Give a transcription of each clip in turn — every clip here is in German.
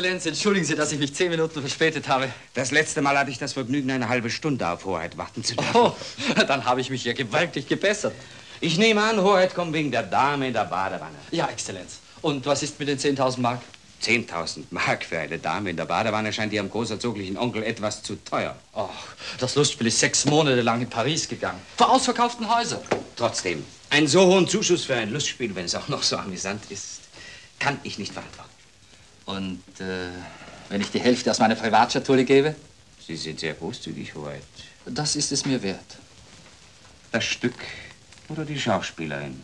Exzellenz, entschuldigen Sie, dass ich mich zehn Minuten verspätet habe. Das letzte Mal hatte ich das Vergnügen, eine halbe Stunde auf Hoheit warten zu dürfen. Oh, dann habe ich mich ja gewaltig gebessert. Ich nehme an, Hoheit kommt wegen der Dame in der Badewanne. Ja, Exzellenz. Und was ist mit den 10.000 Mark? 10.000 Mark für eine Dame in der Badewanne scheint Ihrem großherzoglichen Onkel etwas zu teuer. Ach, das Lustspiel ist sechs Monate lang in Paris gegangen. Vor ausverkauften Häusern. Trotzdem, einen so hohen Zuschuss für ein Lustspiel, wenn es auch noch so amüsant ist, kann ich nicht verantworten. Und äh, wenn ich die Hälfte aus meiner Privatschatulle gebe? Sie sind sehr großzügig, Hoheit. Das ist es mir wert. Das Stück oder die Schauspielerin?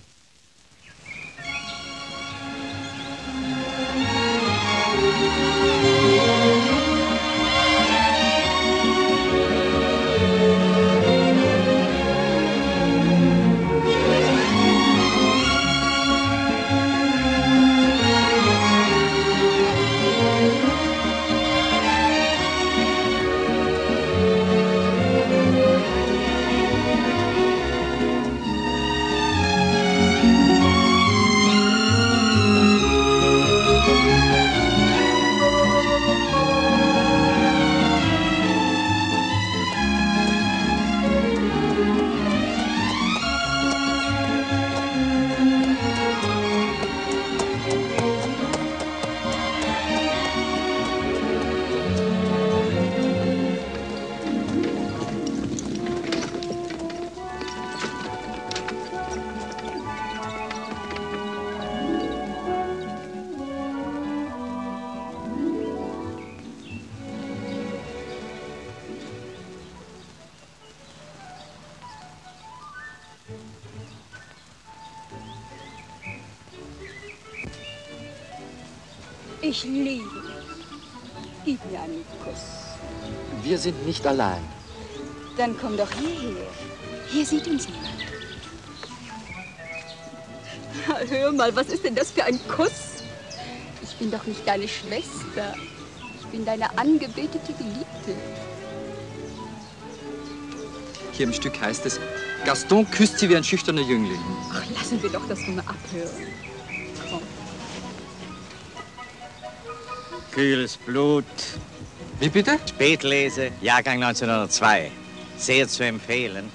Sind nicht allein. Dann komm doch hierher. Hier sieht uns niemand. Hör mal, was ist denn das für ein Kuss? Ich bin doch nicht deine Schwester. Ich bin deine angebetete Geliebte. Hier im Stück heißt es, Gaston küsst sie wie ein schüchterner Jüngling. Ach, lassen wir doch das nur abhören. Komm. Kühles Blut. Wie bitte? Spätlese, Jahrgang 1902. Sehr zu empfehlen.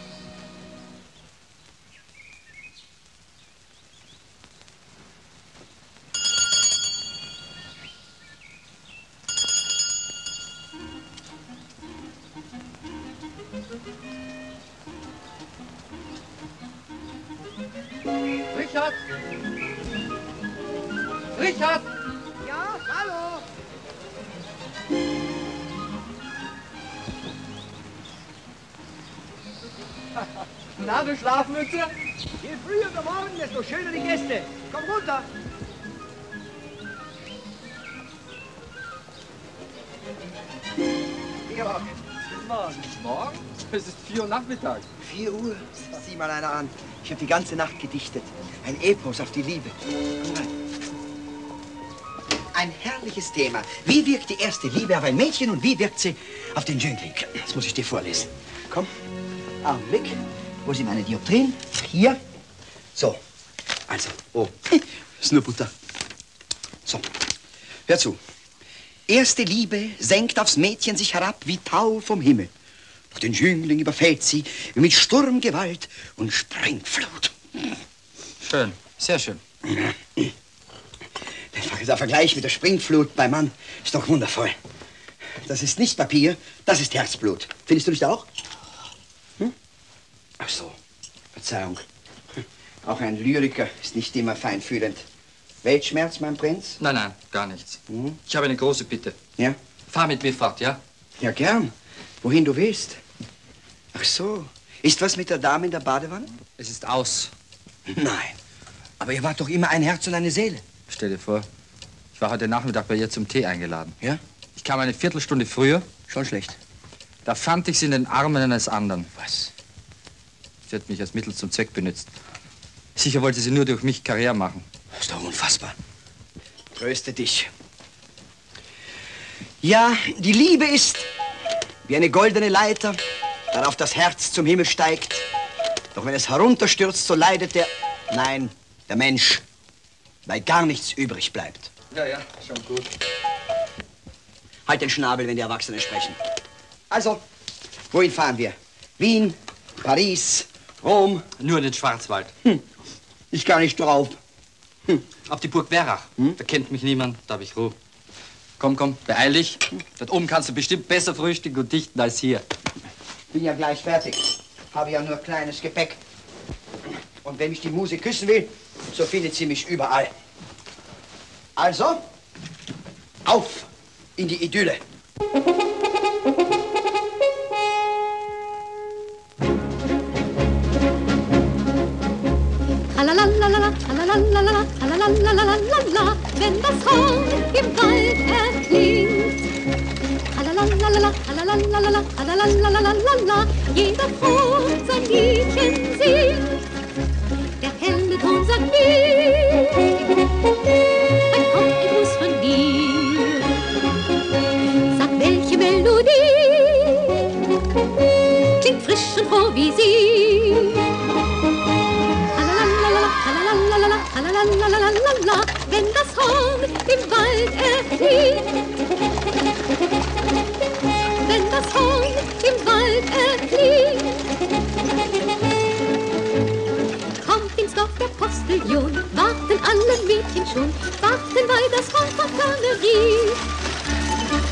Ist vier Uhr. Sieh mal einer an. Ich habe die ganze Nacht gedichtet. Ein Epos auf die Liebe. Ein herrliches Thema. Wie wirkt die erste Liebe auf ein Mädchen und wie wirkt sie auf den Jüngling? Das muss ich dir vorlesen. Komm. Augenblick. Wo sind meine Dioptrien? Hier. So. Also, oh. Ist nur Butter. So. Hör zu. Erste Liebe senkt aufs Mädchen sich herab wie Tau vom Himmel. Doch den Jüngling überfällt sie mit Sturmgewalt und Springflut. Schön, sehr schön. Der Vergleich mit der Springflut beim Mann ist doch wundervoll. Das ist nicht Papier, das ist Herzblut. Findest du nicht auch? Hm? Ach so, Verzeihung. Auch ein Lyriker ist nicht immer feinfühlend. Weltschmerz, mein Prinz? Nein, nein, gar nichts. Hm? Ich habe eine große Bitte. Ja? Fahr mit mir fort, ja? Ja, gern. Wohin du willst. Ach so. Ist was mit der Dame in der Badewanne? Es ist aus. Nein. Aber ihr wart doch immer ein Herz und eine Seele. Stell dir vor, ich war heute Nachmittag bei ihr zum Tee eingeladen. Ja? Ich kam eine Viertelstunde früher. Schon schlecht. Da fand ich sie in den Armen eines anderen. Was? Sie hat mich als Mittel zum Zweck benutzt. Sicher wollte sie nur durch mich Karriere machen. Das ist doch unfassbar. Tröste dich. Ja, die Liebe ist wie eine goldene Leiter, darauf das Herz zum Himmel steigt. Doch wenn es herunterstürzt, so leidet der... Nein, der Mensch. Weil gar nichts übrig bleibt. Ja, ja, schon gut. Halt den Schnabel, wenn die Erwachsenen sprechen. Also, wohin fahren wir? Wien, Paris, Rom? Nur in den Schwarzwald. Ich gar nicht drauf. Auf die Burg Werach. Da kennt mich niemand, da habe ich Ruhe. Komm, komm, beeil dich. Dort oben kannst du bestimmt besser frühstücken und dichten als hier. Bin ja gleich fertig. Habe ja nur kleines Gepäck. Und wenn mich die Muse küssen will, so findet sie mich überall. Also, auf in die Idylle. Tralalalala, wenn das Horn im Wald erklingt. Tralalalala, tralalalala, tralalalala, jeder froh sein Liedchen singt. Der helle Ton sagt mir, Horn im Wald erklingt. Wenn das Horn im Wald erklingt. Kommt ins Dorf der Postillion, warten alle Mädchen schon, warten, weil das Horn von.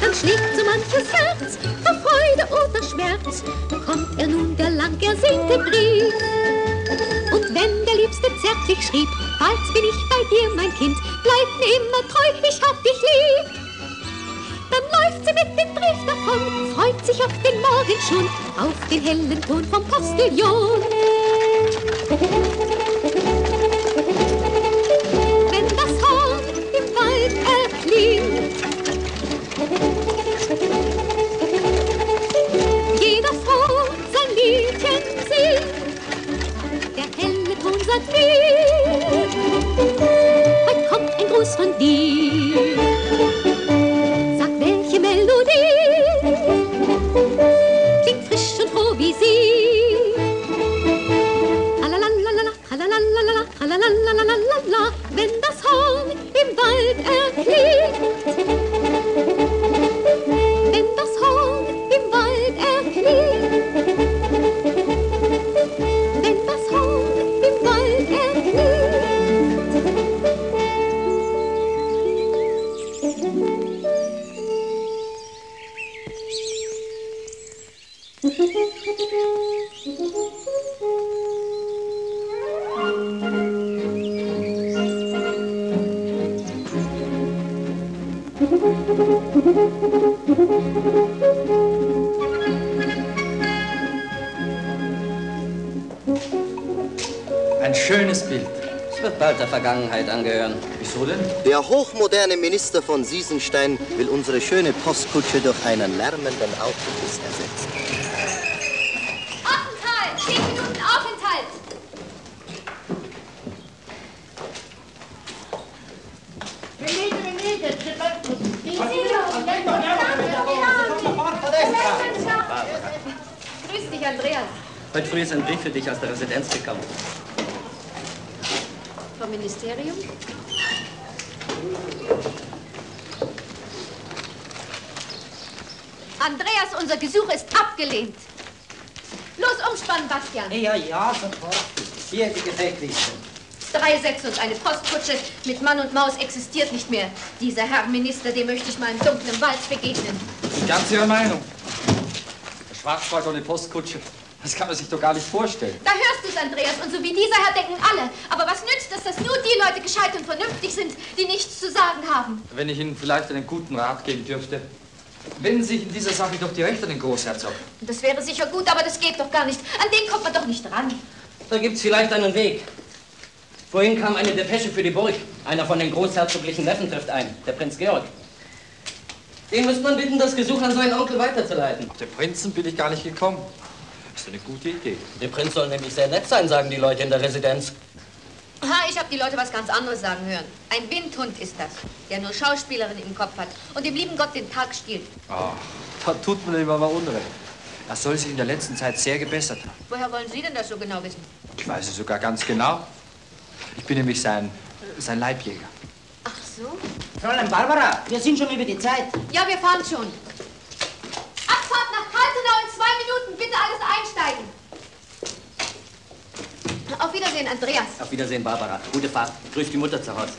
Dann schlägt so manches Herz, vor Freude oder Schmerz, kommt er nun, der lang ersehnte Brief. Und wenn der Liebste zärtlich schrieb, bald bin ich schon, auf den hellen Ton vom Postillon. Der hochmoderne Minister von Siesenstein will unsere schöne Postkutsche durch einen lärmenden Autobus ersetzen. Aufenthalt! Zehn Minuten Aufenthalt! Grüß dich, Andreas. Heute früh ist ein Brief für dich aus der Residenz gekommen. Vom Ministerium? Andreas, unser Gesuch ist abgelehnt. Los, umspannen, Bastian. Ja, ja, sofort. Hier die Gepäckliste. Drei Sätze und eine Postkutsche mit Mann und Maus existiert nicht mehr. Dieser Herr Minister, dem möchte ich mal im dunklen Wald begegnen. Ich bin ganz Ihrer Meinung. Der Schwarzwald ohne Postkutsche, das kann man sich doch gar nicht vorstellen. Da hörst du's, Andreas, und so wie dieser Herr denken alle. Aber was nützt es, dass nur die Leute gescheit und vernünftig sind, die nichts zu sagen haben? Wenn ich Ihnen vielleicht einen guten Rat geben dürfte. Wenden Sie sich in dieser Sache doch direkt an den Großherzog. Das wäre sicher gut, aber das geht doch gar nicht. An den kommt man doch nicht ran. Da gibt's vielleicht einen Weg. Vorhin kam eine Depesche für die Burg. Einer von den großherzoglichen Neffen trifft ein, der Prinz Georg. Den müsste man bitten, das Gesuch an seinen Onkel weiterzuleiten. Auf den Prinzen bin ich gar nicht gekommen. Das ist eine gute Idee. Der Prinz soll nämlich sehr nett sein, sagen die Leute in der Residenz. Aha, ich habe die Leute was ganz anderes sagen hören. Ein Windhund ist das, der nur Schauspielerin im Kopf hat und dem lieben Gott den Tag stiehlt. Ach, da tut man ihm aber Unrecht. Er soll sich in der letzten Zeit sehr gebessert haben. Woher wollen Sie denn das so genau wissen? Ich weiß es sogar ganz genau. Ich bin nämlich sein, sein Leibjäger. Ach so? Fräulein Barbara, wir sind schon über die Zeit. Ja, wir fahren schon. Abfahrt nach Kaltenau in zwei Minuten. Bitte alles einsteigen. Auf Wiedersehen, Andreas. Auf Wiedersehen, Barbara. Gute Fahrt. Grüß die Mutter zu Hause.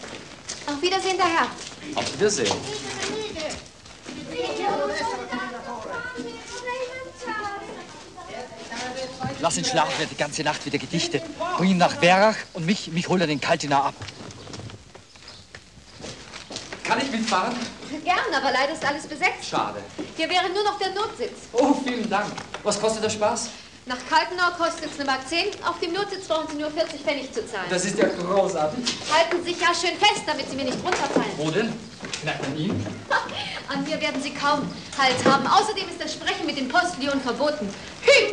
Auf Wiedersehen, der Herr. Auf Wiedersehen. Lass ihn schlafen, er hat die ganze Nacht wieder Gedichte. Bring ihn nach Werach und mich, mich hol er den Kaltinau ab. Kann ich mitfahren? Gern, aber leider ist alles besetzt. Schade. Hier wäre nur noch der Notsitz. Oh, vielen Dank. Was kostet der Spaß? Nach Kaltenau kostet es eine Mark 10. Auf dem Notsitz brauchen Sie nur 40 Pfennig zu zahlen. Das ist ja großartig. Halten Sie sich ja schön fest, damit Sie mir nicht runterfallen. Wo denn? Vielleicht an ihm? An mir werden Sie kaum Halt haben. Außerdem ist das Sprechen mit dem Postillon verboten. Hü!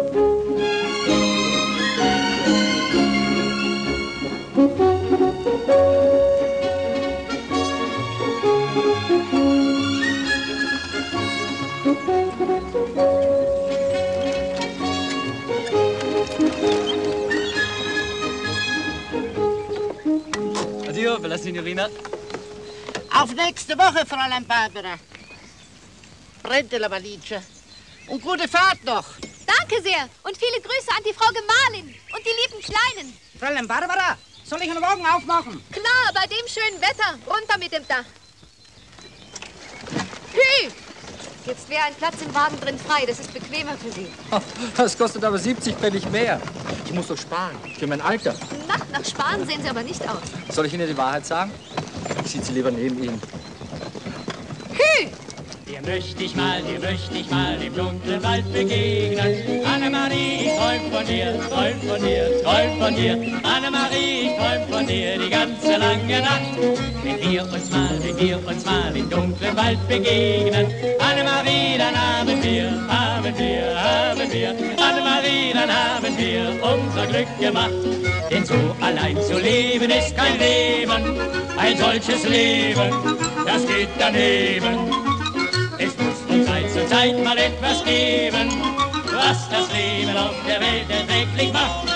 nächste Woche, Fräulein Barbara. Prende la valigia. Und gute Fahrt noch. Danke sehr. Und viele Grüße an die Frau Gemahlin und die lieben Kleinen. Fräulein Barbara, soll ich einen Wagen aufmachen? Klar, bei dem schönen Wetter. Runter mit dem Dach. Hü! Jetzt wäre ein Platz im Wagen drin frei. Das ist bequemer für Sie. Das kostet aber 70 Pfennig mehr. Ich muss doch sparen. Für mein Alter. Nacht nach Sparen sehen Sie aber nicht aus. Soll ich Ihnen die Wahrheit sagen? Ich sitze lieber neben Ihnen. Hü! Dir möchte ich mal, dir möchte ich mal im dunklen Wald begegnen. Annemarie, ich träum von dir, träum von dir, träum von dir. Annemarie, ich träum von dir die ganze lange Nacht. Wenn wir uns mal, wenn wir uns mal im dunklen Wald begegnen. Annemarie, dann haben wir, haben wir, haben wir. Annemarie, dann haben wir unser Glück gemacht. Denn so allein zu leben ist kein Leben. Ein solches Leben, das geht daneben. Es muss von Zeit zu Zeit mal etwas geben, was das Leben auf der Welt erträglich macht.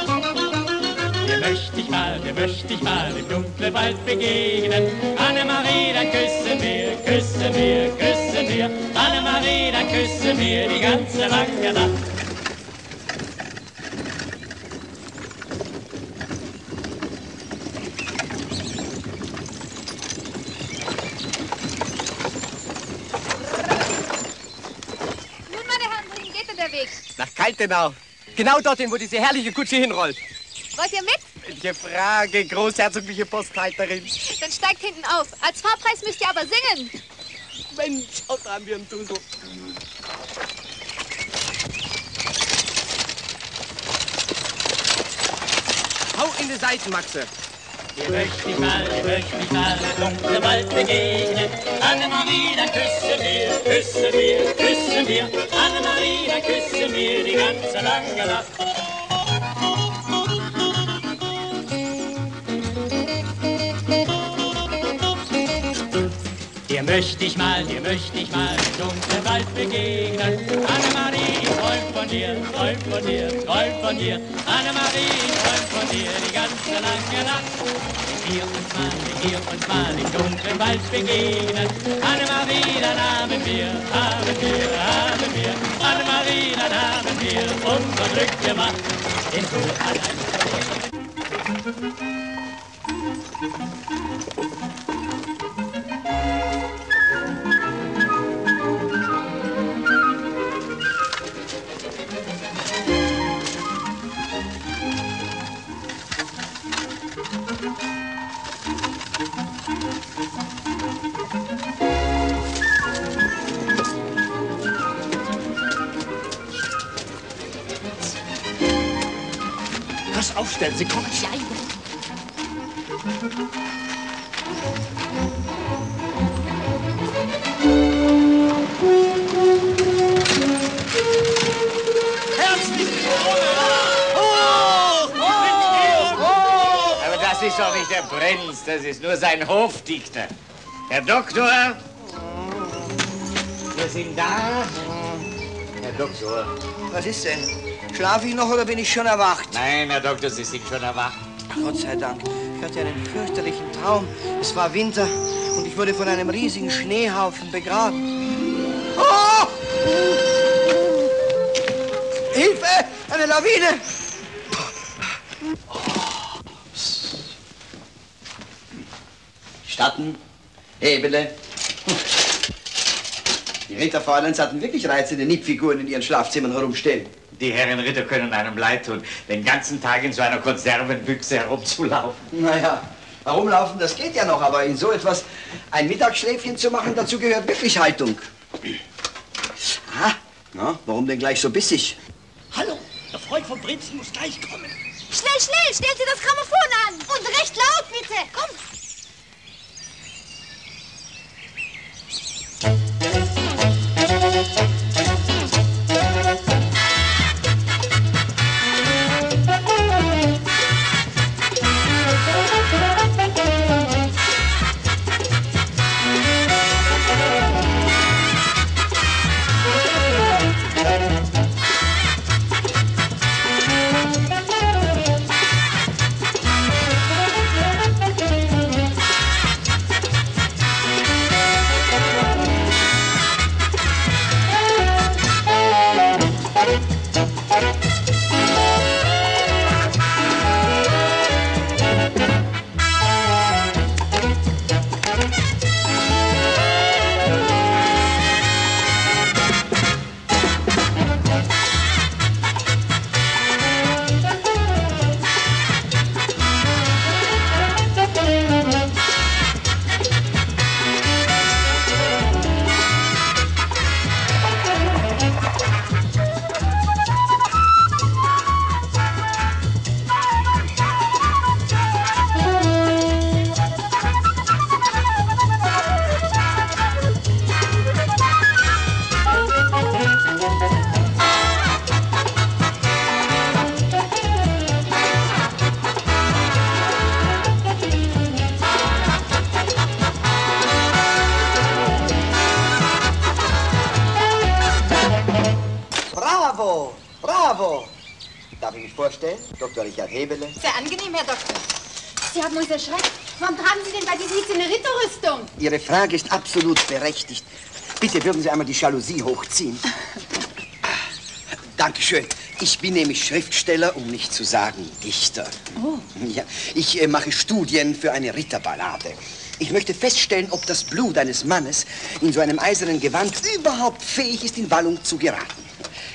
Dir möchte ich mal, dir möchte ich mal im dunklen Wald begegnen. Annemarie, dann küsse mir, küsse mir, küsse mir. Annemarie, dann küsse mir die ganze lange Nacht. Nun, meine Herren, wohin geht denn der Weg? Nach Kaltenau. Genau dorthin, wo diese herrliche Kutsche hinrollt. Wollt ihr mit? Welche Frage, großherzogliche Posthalterin. Dann steigt hinten auf. Als Fahrpreis müsst ihr aber singen. Mensch, oh, da haben wir einen Dusel. Hau in die Seiten, Maxe. Dir möchte ich mal, dir möchte ich mal im dunklen Wald begegnen. Annemarie, dann küsse mir, küsse mir, küsse mir. Annemarie, dann küsse mir die ganze lange Nacht. Dir möchte ich mal, dir möchte ich mal im dunklen Wald begegnen. Annemarie, ich träum von dir, träum von dir, träum von dir. Annemarie, ich träum von dir die ganze lange Nacht. Wir uns mal, wir uns mal im dunklen Wald begegnen. Annemarie, dann haben wir, haben wir, haben wir. Annemarie, dann haben wir unser Glück gemacht. Denn so allein denn sie kommen hier ein. Herzlich willkommen! Oh, oh, oh, Aber das ist doch nicht der Prinz, das ist nur sein Hofdichter. Herr Doktor, wir sind da. Herr Doktor. Was ist denn? Schlafe ich noch oder bin ich schon erwacht? Nein, Herr Doktor, Sie sind schon erwacht. Gott sei Dank. Ich hatte einen fürchterlichen Traum. Es war Winter und ich wurde von einem riesigen Schneehaufen begraben. Oh! Hilfe! Eine Lawine! Statten, Hebele. Die Ritterfräuleins hatten wirklich reizende Nippfiguren in ihren Schlafzimmern herumstehen. Die Herren Ritter können einem leid tun, den ganzen Tag in so einer Konservenbüchse herumzulaufen. Naja, herumlaufen, das geht ja noch, aber in so etwas ein Mittagsschläfchen zu machen, dazu gehört wirklich Haltung. Ah, na, warum denn gleich so bissig? Hallo, der Freund vom Prinzen muss gleich kommen. Schnell, schnell, stellt ihr das Grammophon an. Und recht laut, bitte. Komm. Ihre Frage ist absolut berechtigt. Bitte würden Sie einmal die Jalousie hochziehen. Dankeschön. Ich bin nämlich Schriftsteller, um nicht zu sagen Dichter. Oh. Ja, ich äh, mache Studien für eine Ritterballade. Ich möchte feststellen, ob das Blut eines Mannes in so einem eisernen Gewand überhaupt fähig ist, in Wallung zu geraten.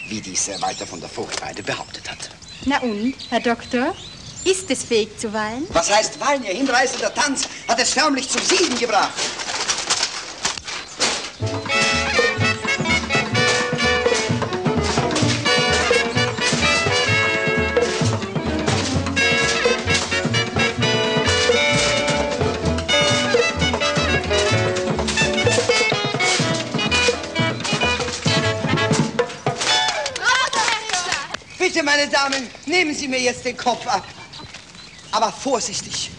Wie dies äh, Walter von der Vogtweide behauptet hat. Na und, Herr Doktor? Ist es fähig zu wallen? Was heißt Wallen? Ihr hinreißender Tanz hat es förmlich zum Siegen gebracht. Meine Damen, nehmen Sie mir jetzt den Kopf ab. Aber vorsichtig.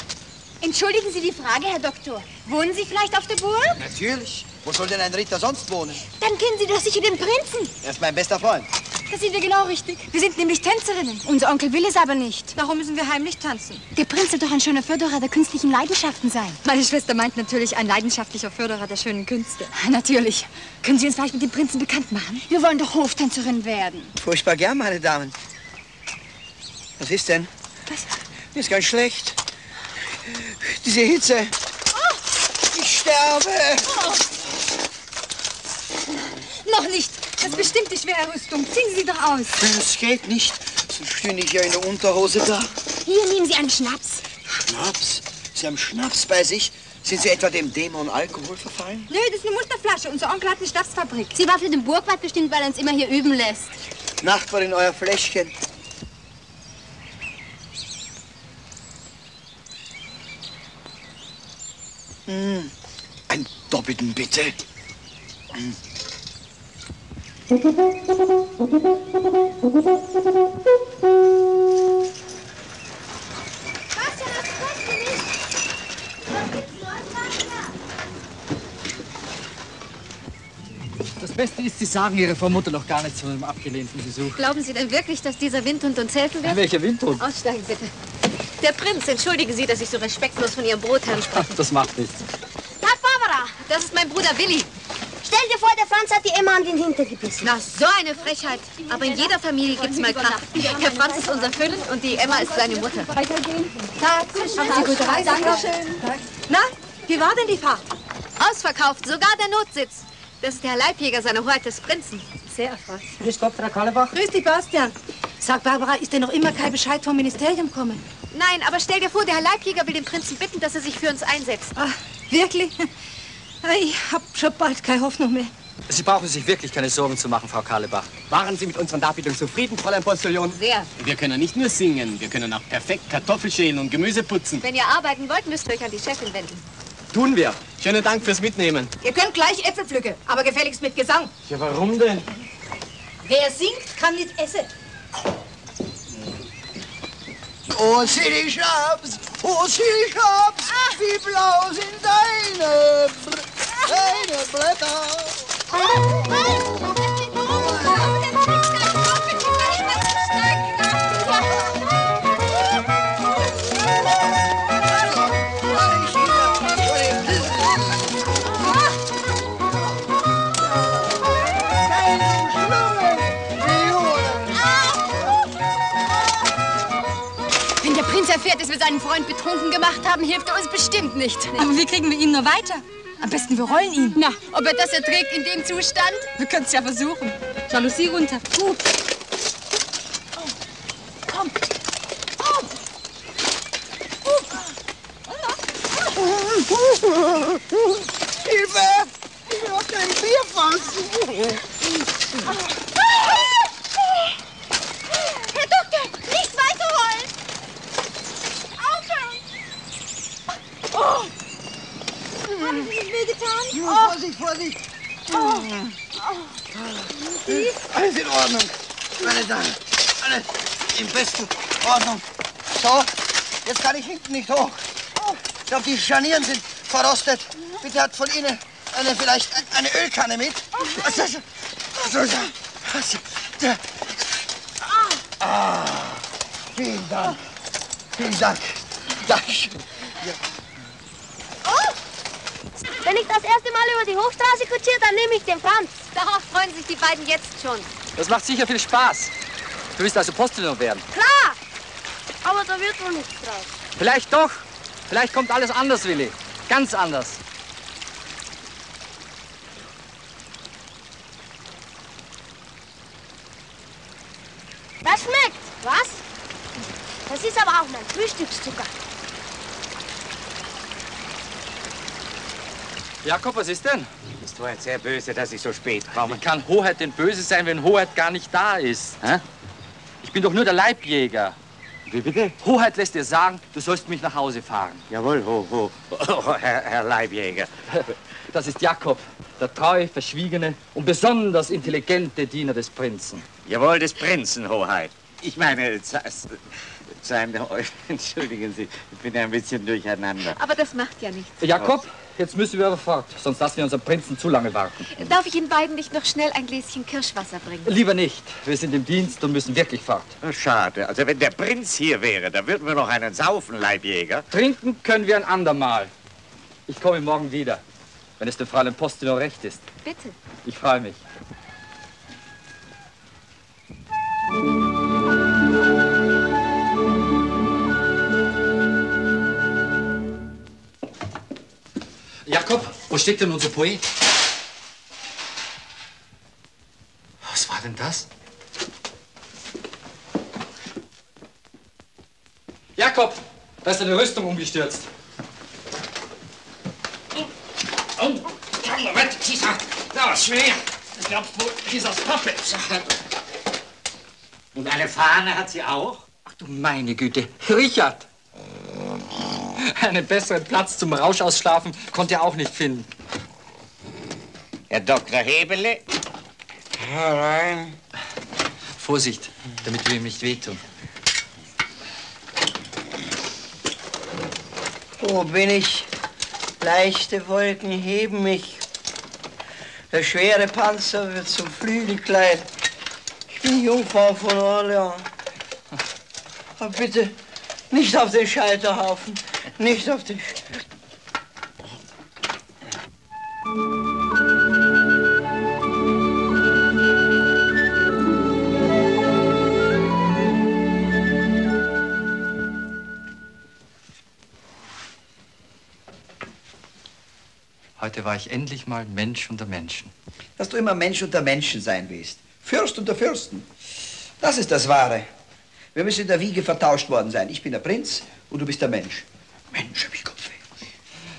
Entschuldigen Sie die Frage, Herr Doktor. Wohnen Sie vielleicht auf der Burg? Natürlich. Wo soll denn ein Ritter sonst wohnen? Dann kennen Sie doch sicher den Prinzen. Er ist mein bester Freund. Das sind wir genau richtig. Wir sind nämlich Tänzerinnen. Unser Onkel will es aber nicht. Darum müssen wir heimlich tanzen. Der Prinz wird doch ein schöner Förderer der künstlichen Leidenschaften sein. Meine Schwester meint natürlich ein leidenschaftlicher Förderer der schönen Künste. Natürlich. Können Sie uns vielleicht mit dem Prinzen bekannt machen? Wir wollen doch Hoftänzerin werden. Furchtbar gern, meine Damen. Was ist denn? Was? Mir ist ganz schlecht. Diese Hitze. Ich sterbe. Noch nicht. Das ist bestimmt die schwere Rüstung. Ziehen Sie doch aus. Das geht nicht. Sonst stünde ich ja in der Unterhose da. Hier nehmen Sie einen Schnaps. Schnaps? Sie haben Schnaps bei sich? Sind Sie etwa dem Dämon Alkohol verfallen? Nö, das ist eine Musterflasche. Unser Onkel hat eine Schnapsfabrik. Sie war für den Burgwald bestimmt, weil er uns immer hier üben lässt. Nachbarin, euer Fläschchen. Ein doppelten bitte. Das Beste ist, Sie sagen Ihre Frau Mutter noch gar nichts von einem abgelehnten Besuch. Glauben Sie denn wirklich, dass dieser Windhund uns helfen wird? Ja, welcher Windhund? Aussteigen, bitte. Der Prinz, entschuldigen Sie, dass ich so respektlos von Ihrem Brotherrn spreche. Das macht nichts. Tag, Barbara! Das ist mein Bruder Willi. Stell dir vor, der Franz hat die Emma an den Hintern gebissen. Na, so eine Frechheit. Aber in jeder Familie gibt's mal Krach. Der Franz ist unser Füllen und die Emma ist seine Mutter. Weitergehen. Tag, haben Sie gute Reise. Dankeschön. Na, wie war denn die Fahrt? Ausverkauft, sogar der Notsitz. Das ist der Leibjäger seiner Hoheit des Prinzen. Sehr erfreut. Grüß Gott, Frau Kallebach. Grüß dich, Bastian. Sag, Barbara, ist denn noch immer kein Bescheid vom Ministerium gekommen? Nein, aber stell dir vor, der Herr Leibjäger will den Prinzen bitten, dass er sich für uns einsetzt. Ach, wirklich? Ich hab schon bald keine Hoffnung mehr. Sie brauchen sich wirklich keine Sorgen zu machen, Frau Karlebach. Waren Sie mit unseren Darbietungen zufrieden, Fräulein Postillon? Sehr. Wir können nicht nur singen, wir können auch perfekt Kartoffel schälen und Gemüse putzen. Wenn ihr arbeiten wollt, müsst ihr euch an die Chefin wenden. Tun wir. Schönen Dank fürs Mitnehmen. Ihr könnt gleich Äpfel pflücken, aber gefälligst mit Gesang. Ja, warum denn? Wer singt, kann nicht essen. Oh, City Shops, oh, City Shops, ah. wie blau sind deine, Br- um, deine Blätter. Ah. Ah. Erfährt, dass wir seinen Freund betrunken gemacht haben, hilft er uns bestimmt nicht. Aber wie kriegen wir ihn nur weiter? Am besten, wir rollen ihn. Na, ob er das erträgt in dem Zustand? Wir können es ja versuchen. Jalousie runter. Gut. Komm. Hilfe! Ich will auf dein Bier fassen. Herr Doktor, nicht weiterrollen! Aufhören! Oh. Sie sich wehgetan? Ja, Vorsicht, Vorsicht. Alles in Ordnung, meine Damen. Alles in besten Ordnung. So, jetzt kann ich hinten nicht hoch. Ich glaube, die Scharnieren sind verrostet. Bitte hat von Ihnen eine, vielleicht eine Ölkanne mit. Da. Ah, vielen Dank. Vielen Dank. Dankeschön. Ja. Wenn ich das erste Mal über die Hochstraße kutschiere, dann nehme ich den Franz. Darauf freuen sich die beiden jetzt schon. Das macht sicher viel Spaß. Du willst also Postillon werden. Klar! Aber da wird wohl nichts draus. Vielleicht doch. Vielleicht kommt alles anders, Willi. Ganz anders. Das schmeckt. Was? Das ist aber auch mein Frühstückszucker. Jakob, was ist denn? Bist du jetzt sehr böse, dass ich so spät komme? Wie kann Hoheit denn böse sein, wenn Hoheit gar nicht da ist? Hä? Ich bin doch nur der Leibjäger. Wie bitte? Hoheit lässt dir sagen, du sollst mich nach Hause fahren. Jawohl, ho, ho. Oh, Herr, Herr Leibjäger. Das ist Jakob, der treue, verschwiegene und besonders intelligente Diener des Prinzen. Jawohl, des Prinzen, Hoheit. Ich meine, entschuldigen Sie, ich bin ein bisschen durcheinander. Aber das macht ja nichts. Jakob, jetzt müssen wir aber fort, sonst lassen wir unseren Prinzen zu lange warten. Darf ich Ihnen beiden nicht noch schnell ein Gläschen Kirschwasser bringen? Lieber nicht, wir sind im Dienst und müssen wirklich fort. Schade. Also wenn der Prinz hier wäre, da würden wir noch einen saufen, Leibjäger. Trinken können wir ein andermal. Ich komme morgen wieder, wenn es dem Fräulein Postillon recht ist. Bitte. Ich freue mich. Jakob, wo steckt denn unser Poet? Was war denn das? Jakob, da ist eine Rüstung umgestürzt. Oh, Moment, dieser, da ist schwer. Ich glaubst wohl, dieses Pappe. Und eine Fahne hat sie auch? Ach du meine Güte, Richard! Einen besseren Platz zum Rauschausschlafen konnte er auch nicht finden. Herr Dr. Hebele? Herein. Vorsicht, damit wir ihm nicht wehtun. Wo bin ich? Leichte Wolken heben mich. Der schwere Panzer wird zum Flügelkleid. Ich bin Jungfrau von Orleans. Aber bitte, nicht auf den Scheiterhaufen. Nicht auf den... Sch Heute war ich endlich mal Mensch unter Menschen. Dass du immer Mensch unter Menschen sein willst. Fürst unter Fürsten. Das ist das Wahre. Wir müssen in der Wiege vertauscht worden sein. Ich bin der Prinz und du bist der Mensch. Mensch, hab ich Kopfweh.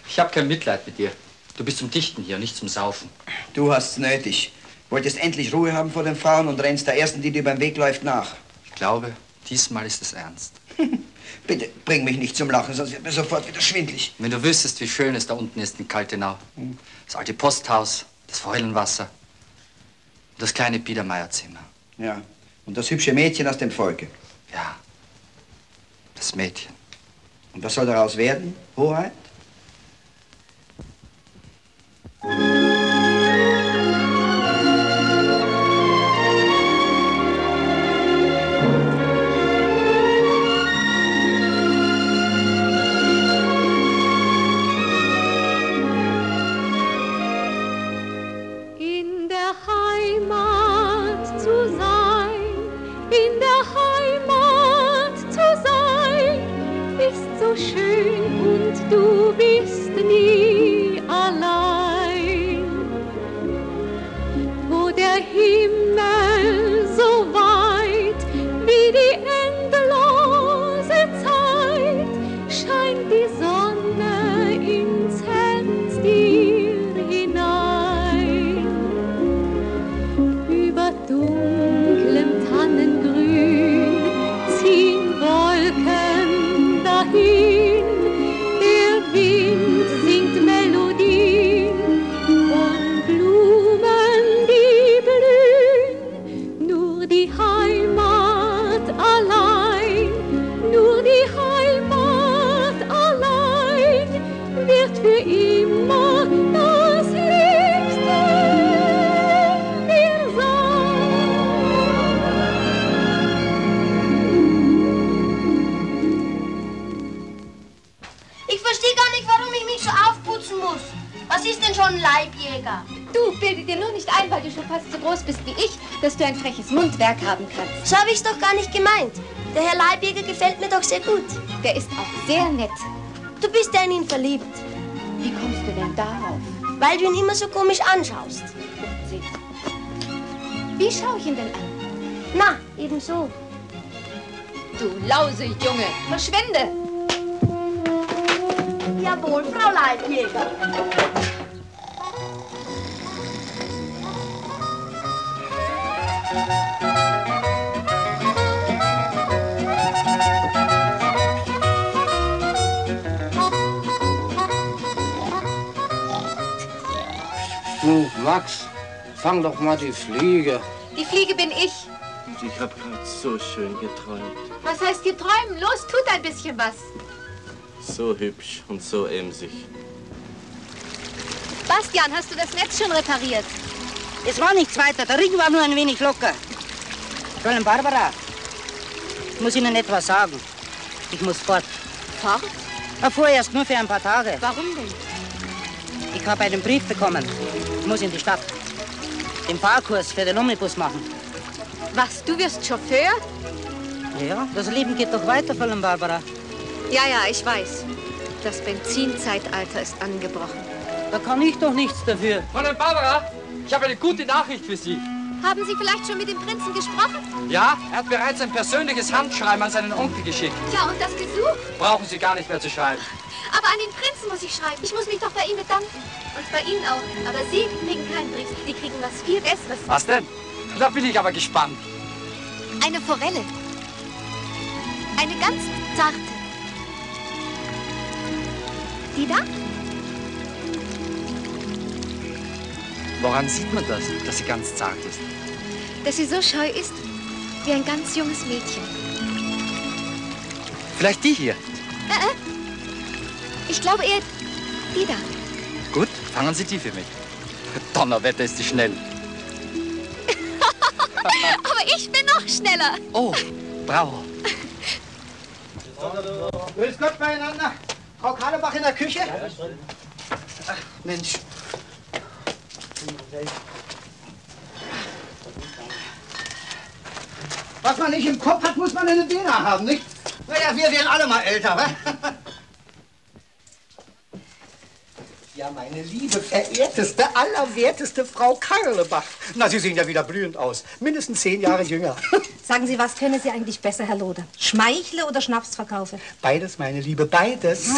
Ich habe kein Mitleid mit dir. Du bist zum Dichten hier, nicht zum Saufen. Du hast's nötig. Wolltest endlich Ruhe haben vor den Frauen und rennst der Ersten, die dir beim Weg läuft, nach. Ich glaube, diesmal ist es ernst. Bitte, bring mich nicht zum Lachen, sonst wird mir sofort wieder schwindlig. Wenn du wüsstest, wie schön es da unten ist in Kaltenau. Das alte Posthaus, das Fäulenwasser und das kleine Biedermeierzimmer. Ja, und das hübsche Mädchen aus dem Volke. Ja, das Mädchen. Und was soll daraus werden, Hoheit? Verliebt. Wie kommst du denn darauf? Weil du ihn immer so komisch anschaust. Wie schaue ich ihn denn an? Na, eben so. Du Lausejunge, verschwinde! Jawohl, Frau Leibjäger. Fang doch mal die Fliege. Die Fliege bin ich. Ich habe gerade so schön geträumt. Was heißt hier träumen? Los, tut ein bisschen was. So hübsch und so emsig. Bastian, hast du das Netz schon repariert? Es war nichts weiter, der Ring war nur ein wenig locker. Fräulein Barbara, ich muss Ihnen etwas sagen. Ich muss fort. Fort? Ja, vorerst nur für ein paar Tage. Warum denn? Ich habe einen Brief bekommen. Ich muss in die Stadt. Den Fahrkurs für den Omnibus machen. Was, du wirst Chauffeur? Ja, das Leben geht doch weiter, Fräulein Barbara. Ja, ja, ich weiß. Das Benzinzeitalter ist angebrochen. Da kann ich doch nichts dafür. Fräulein Barbara, ich habe eine gute Nachricht für Sie. Haben Sie vielleicht schon mit dem Prinzen gesprochen? Ja, er hat bereits ein persönliches Handschreiben an seinen Onkel geschickt. Ja, und das Gesuch? Brauchen Sie gar nicht mehr zu schreiben. Aber an den Prinzen muss ich schreiben. Ich muss mich doch bei ihm bedanken. Und bei Ihnen auch. Aber Sie kriegen keinen Brief. Sie kriegen was viel Besseres. Was denn? Da bin ich aber gespannt. Eine Forelle. Eine ganz zarte. Die da? Woran sieht man das, dass sie ganz zart ist? Dass sie so scheu ist, wie ein ganz junges Mädchen. Vielleicht die hier. Äh, äh. Ich glaube eher die da. Gut, fangen Sie die für mich. Donnerwetter ist sie schnell. Aber ich bin noch schneller. Oh, bravo. Grüß Gott beieinander. Frau Karlebach in der Küche? Ach, Mensch. Was man nicht im Kopf hat, muss man in den Diener haben, nicht? Naja, wir werden alle mal älter, wa? Ja, meine liebe, verehrteste, allerwerteste Frau Karlebach. Na, Sie sehen ja wieder blühend aus. Mindestens zehn Jahre jünger. Sagen Sie, was können Sie eigentlich besser, Herr Loder? Schmeichle oder Schnaps verkaufe? Beides, meine Liebe, beides.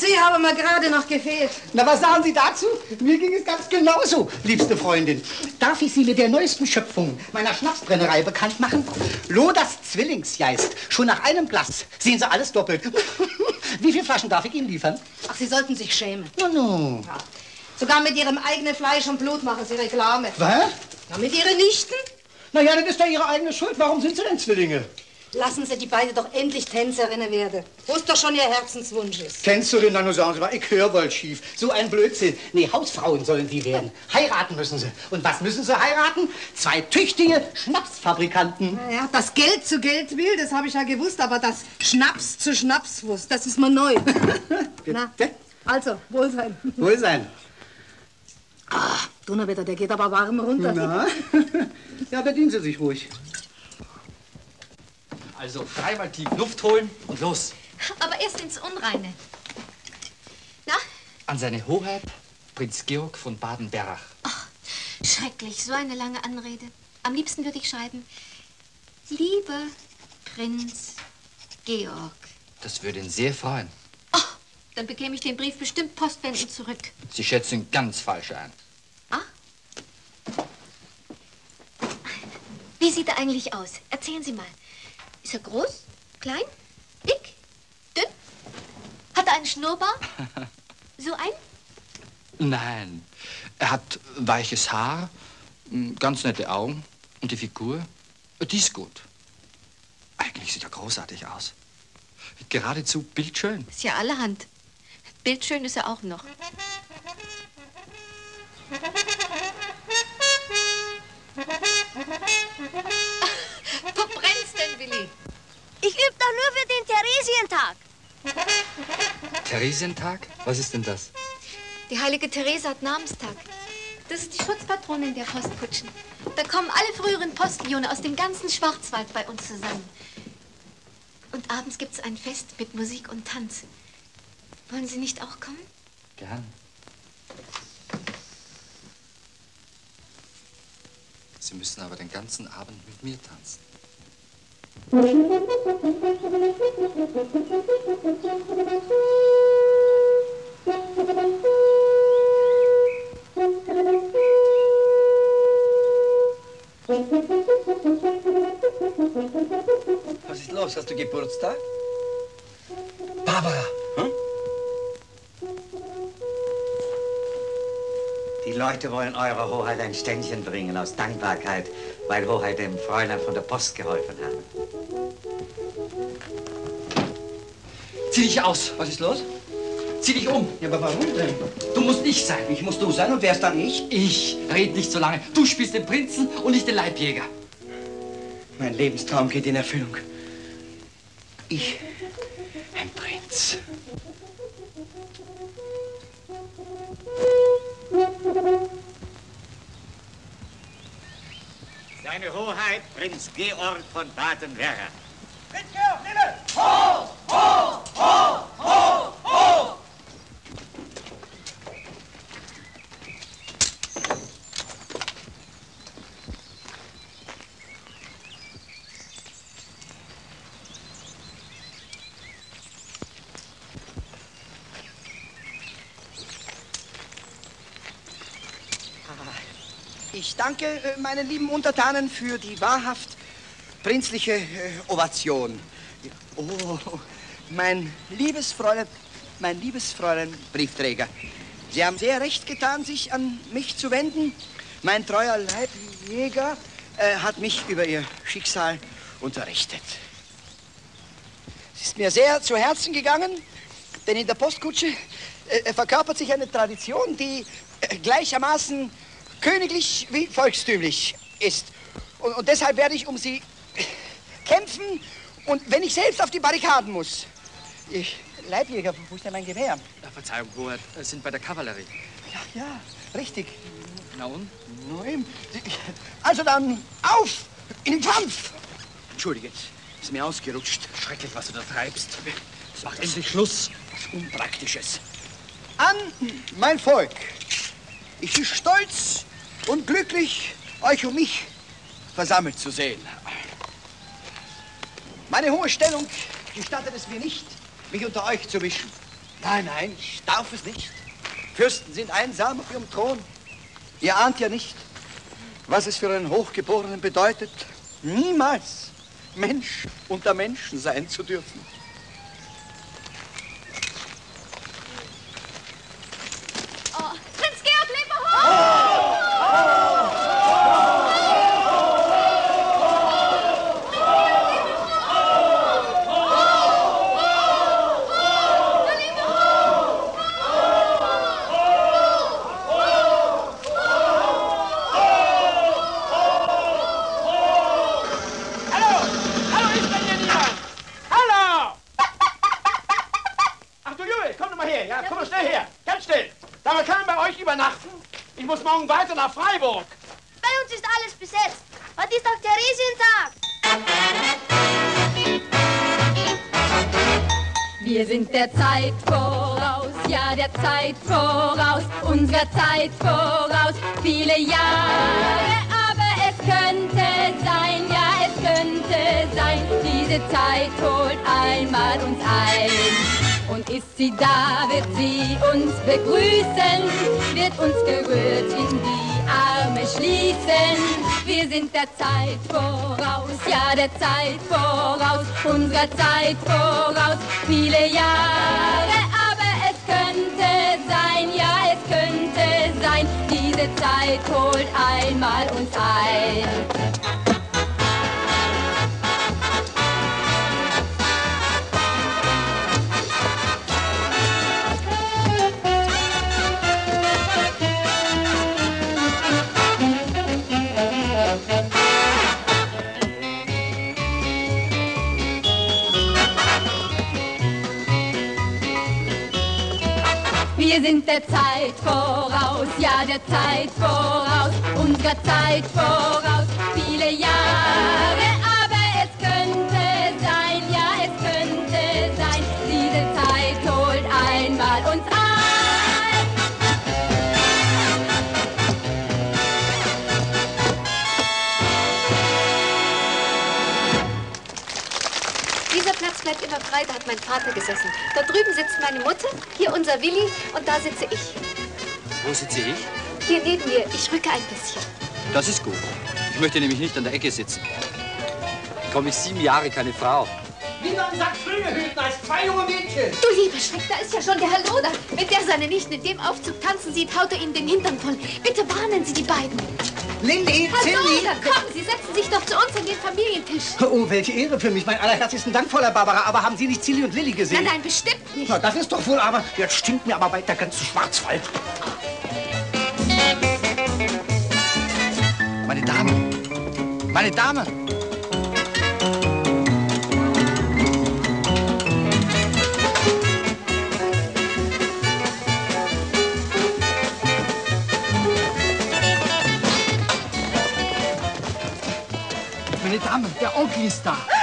Sie haben mir gerade noch gefehlt. Na, was sagen Sie dazu? Mir ging es ganz genauso, liebste Freundin. Darf ich Sie mit der neuesten Schöpfung meiner Schnapsbrennerei bekannt machen? Loders Zwillingsgeist. Schon nach einem Glas sehen Sie alles doppelt. Wie viele Flaschen darf ich Ihnen liefern? Ach, Sie sollten sich schämen. No, no. Sogar mit Ihrem eigenen Fleisch und Blut machen Sie Reklame. Was? Na, mit Ihren Nichten? Na ja, das ist doch Ihre eigene Schuld. Warum sind Sie denn Zwillinge? Lassen Sie die beide doch endlich Tänzerinnen werden. Wo es doch schon Ihr Herzenswunsch ist. Tänzerin, dann nur sagen Sie mal, ich höre wohl schief. So ein Blödsinn. Nee, Hausfrauen sollen die werden. Heiraten müssen sie. Und was müssen sie heiraten? Zwei tüchtige Schnapsfabrikanten. Ja, das Geld zu Geld will, das habe ich ja gewusst, aber das Schnaps zu Schnapswurst, das ist mal neu. Na, also, Wohlsein. Wohlsein. Ah, Donnerwetter, der geht aber warm runter. Na? Ja, bedienen Sie sich ruhig. Also dreimal tief Luft holen und los. Aber erst ins Unreine. Na, An seine Hoheit, Prinz Georg von Baden-Berach. schrecklich, so eine lange Anrede. Am liebsten würde ich schreiben, lieber Prinz Georg. Das würde ihn sehr freuen. Dann bekäme ich den Brief bestimmt postwendend zurück. Sie schätzen ihn ganz falsch ein. Wie sieht er eigentlich aus? Erzählen Sie mal. Ist er groß? Klein? Dick? Dünn? Hat er einen Schnurrbart? So ein? Nein, er hat weiches Haar, ganz nette Augen und die Figur, die ist gut. Eigentlich sieht er großartig aus. Geradezu bildschön. Ist ja allerhand. Bildschön ist er auch noch. Willi. Ich übe doch nur für den Theresientag. Theresientag? Was ist denn das? Die heilige Therese hat Namenstag. Das ist die Schutzpatronin der Postkutschen. Da kommen alle früheren Postillone aus dem ganzen Schwarzwald bei uns zusammen. Und abends gibt es ein Fest mit Musik und Tanz. Wollen Sie nicht auch kommen? Gern. Sie müssen aber den ganzen Abend mit mir tanzen. Was ist los? Hast du Geburtstag? Barbara. Hm? Die Leute wollen Eurer Hoheit ein Ständchen bringen aus Dankbarkeit, weil Hoheit dem Fräulein von der Post geholfen hat. Zieh dich aus. Was ist los? Zieh dich um. Ja, aber warum denn? Du musst ich sein. Ich muss du sein und wer ist dann ich? Ich. Red nicht so lange. Du spielst den Prinzen und ich den Leibjäger. Mein Lebenstraum geht in Erfüllung. Ich, ein Prinz. Seine Hoheit, Prinz Georg von Baden-Werra. Ho, ho, ho, ho, ho! Ich danke äh, meinen lieben Untertanen für die wahrhaft prinzliche äh, Ovation. Oh, mein liebes Fräulein, mein liebes Fräulein Briefträger. Sie haben sehr recht getan, sich an mich zu wenden. Mein treuer Leibjäger äh, hat mich über ihr Schicksal unterrichtet. Es ist mir sehr zu Herzen gegangen, denn in der Postkutsche äh, verkörpert sich eine Tradition, die äh, gleichermaßen königlich wie volkstümlich ist. Und, und deshalb werde ich um sie kämpfen und wenn ich selbst auf die Barrikaden muss. Ich, Leibjäger, wo ist denn mein Gewehr? Ja, Verzeihung, Hoheit, äh, sind bei der Kavallerie. Ja, ja, richtig. Na und? Na eben. Also dann, auf in den Kampf! Entschuldige, ist mir ausgerutscht. Schrecklich, was du da treibst. Es macht endlich Schluss. Was Unpraktisches. An mein Volk. Ich bin stolz und glücklich, euch um mich versammelt zu sehen. Meine hohe Stellung gestattet es mir nicht, mich unter euch zu mischen. Nein, nein, ich darf es nicht. Fürsten sind einsam auf ihrem Thron. Ihr ahnt ja nicht, was es für einen Hochgeborenen bedeutet, niemals Mensch unter Menschen sein zu dürfen. Da, wird sie uns begrüßen, wird uns gerührt in die Arme schließen. Wir sind der Zeit voraus, ja der Zeit voraus, unserer Zeit voraus, viele Jahre, aber es könnte sein, ja es könnte sein, diese Zeit holt einmal uns ein. Der Zeit voraus, unserer Zeit voraus, viele Jahre, aber es könnte sein, ja es könnte sein, diese Zeit holt einmal uns ein. Dieser Platz bleibt immer frei, da hat mein Vater gesessen. Da drüben sitzt meine Mutter, hier unser Willi und da sitze ich. Wo sitze ich? Hier neben mir, ich rücke ein bisschen. Das ist gut. Ich möchte nämlich nicht an der Ecke sitzen. Komme ich sieben Jahre keine Frau. Lieber einen Sack Flügel hüten als zwei junge Mädchen. Du lieber Schreck, da ist ja schon der Herr Loder. Wenn der seine Nichten in dem Aufzug tanzen sieht, haut er ihnen den Hintern voll. Bitte warnen Sie die beiden. Lindy, Herr Cindy! Loder, kommen Sie, setzen sich doch zu uns an den Familientisch. Oh, welche Ehre für mich. Mein allerherzlichsten Dank, Fräulein Barbara. Aber haben Sie nicht Silly und Lilly gesehen? Nein, nein, bestimmt nicht. Na, das ist doch wohl aber... Jetzt stinkt mir aber weit der ganze Schwarzwald. Meine Damen! Meine Damen, der Onkel.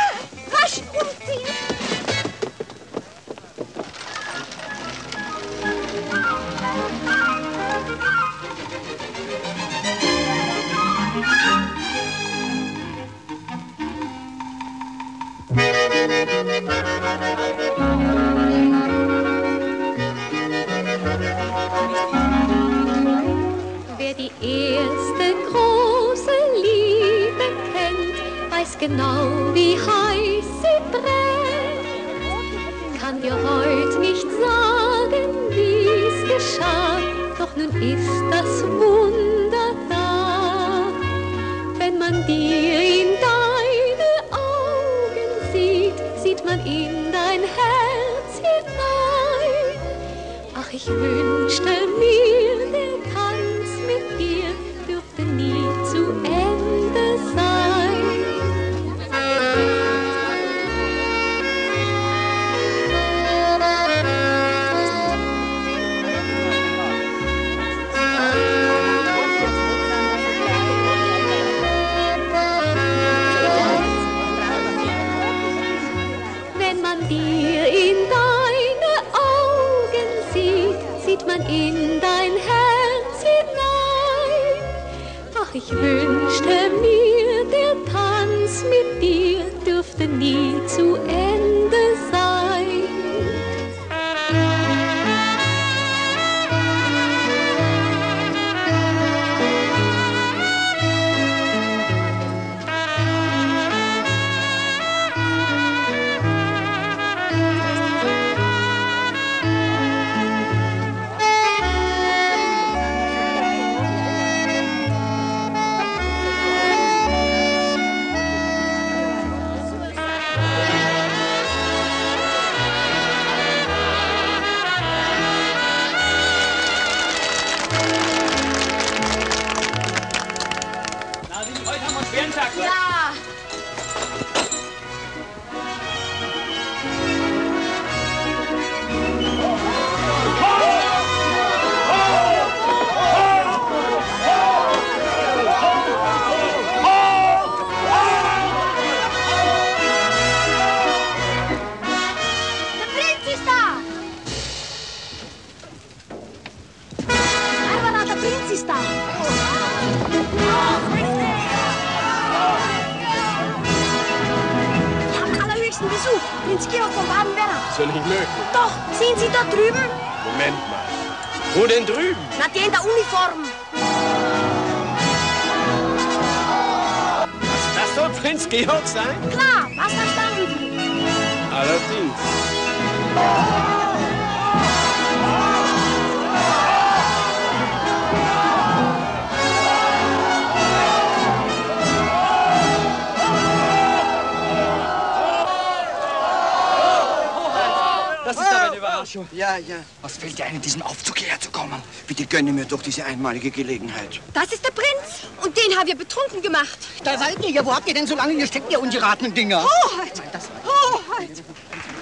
Überraschung. Ja, ja. Was fällt dir ein, in diesem Aufzug hierher zu kommen? Bitte gönne mir doch diese einmalige Gelegenheit. Das ist der Prinz. Und den haben wir betrunken gemacht. Da seid ihr ja. Wo habt ihr denn so lange gesteckt, ihr ungeratenen Dinger? Hoheit! Hoheit!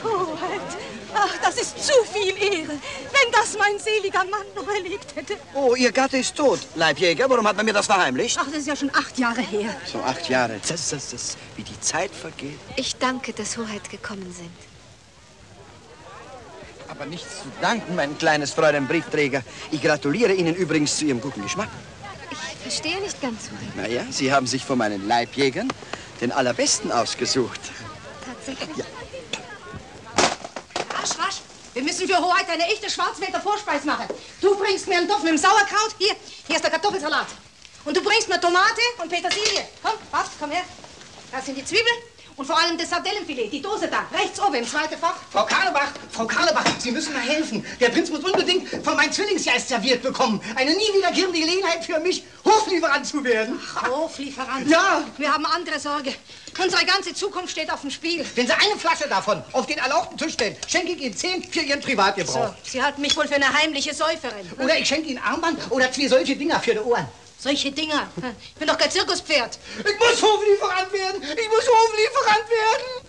Hoheit! Ach, das ist zu viel Ehre. Wenn das mein seliger Mann noch erlebt hätte. Oh, ihr Gatte ist tot, Leibjäger. Warum hat man mir das verheimlicht? Ach, das ist ja schon acht Jahre her. So acht Jahre. Das, das, das, wie die Zeit vergeht. Ich danke, dass Hoheit gekommen sind. Aber nichts zu danken, mein kleines Fräulein Briefträger. Ich gratuliere Ihnen übrigens zu Ihrem guten Geschmack. Ich verstehe nicht ganz, Hoheit. Naja, Sie haben sich von meinen Leibjägern den allerbesten ausgesucht. Tatsächlich? Ja. Rasch, rasch. Wir müssen für Hoheit eine echte Schwarzwälder Vorspeis machen. Du bringst mir einen Topf mit dem Sauerkraut. Hier, hier ist der Kartoffelsalat. Und du bringst mir Tomate und Petersilie. Komm, passt, komm her. Das sind die Zwiebeln und vor allem das Sardellenfilet. Die Dose da, rechts oben im zweiten Fach. Frau Karlebach, Frau Karlebach, Sie müssen mir helfen. Der Prinz muss unbedingt von meinem Zwillingsgeist serviert bekommen. Eine nie wiederkehrende Gelegenheit für mich, Hoflieferant zu werden. Hoflieferant. Ja. Wir haben andere Sorge. Unsere ganze Zukunft steht auf dem Spiel. Wenn Sie eine Flasche davon auf den erlauchten Tisch stellen, schenke ich Ihnen zehn für Ihren Privatgebrauch. So, Sie halten mich wohl für eine heimliche Säuferin. Oder ich schenke Ihnen Armband oder zwei solche Dinger für die Ohren. Solche Dinger. Ich bin doch kein Zirkuspferd. Ich muss Hoflieferant werden. Ich muss Hoflieferant werden.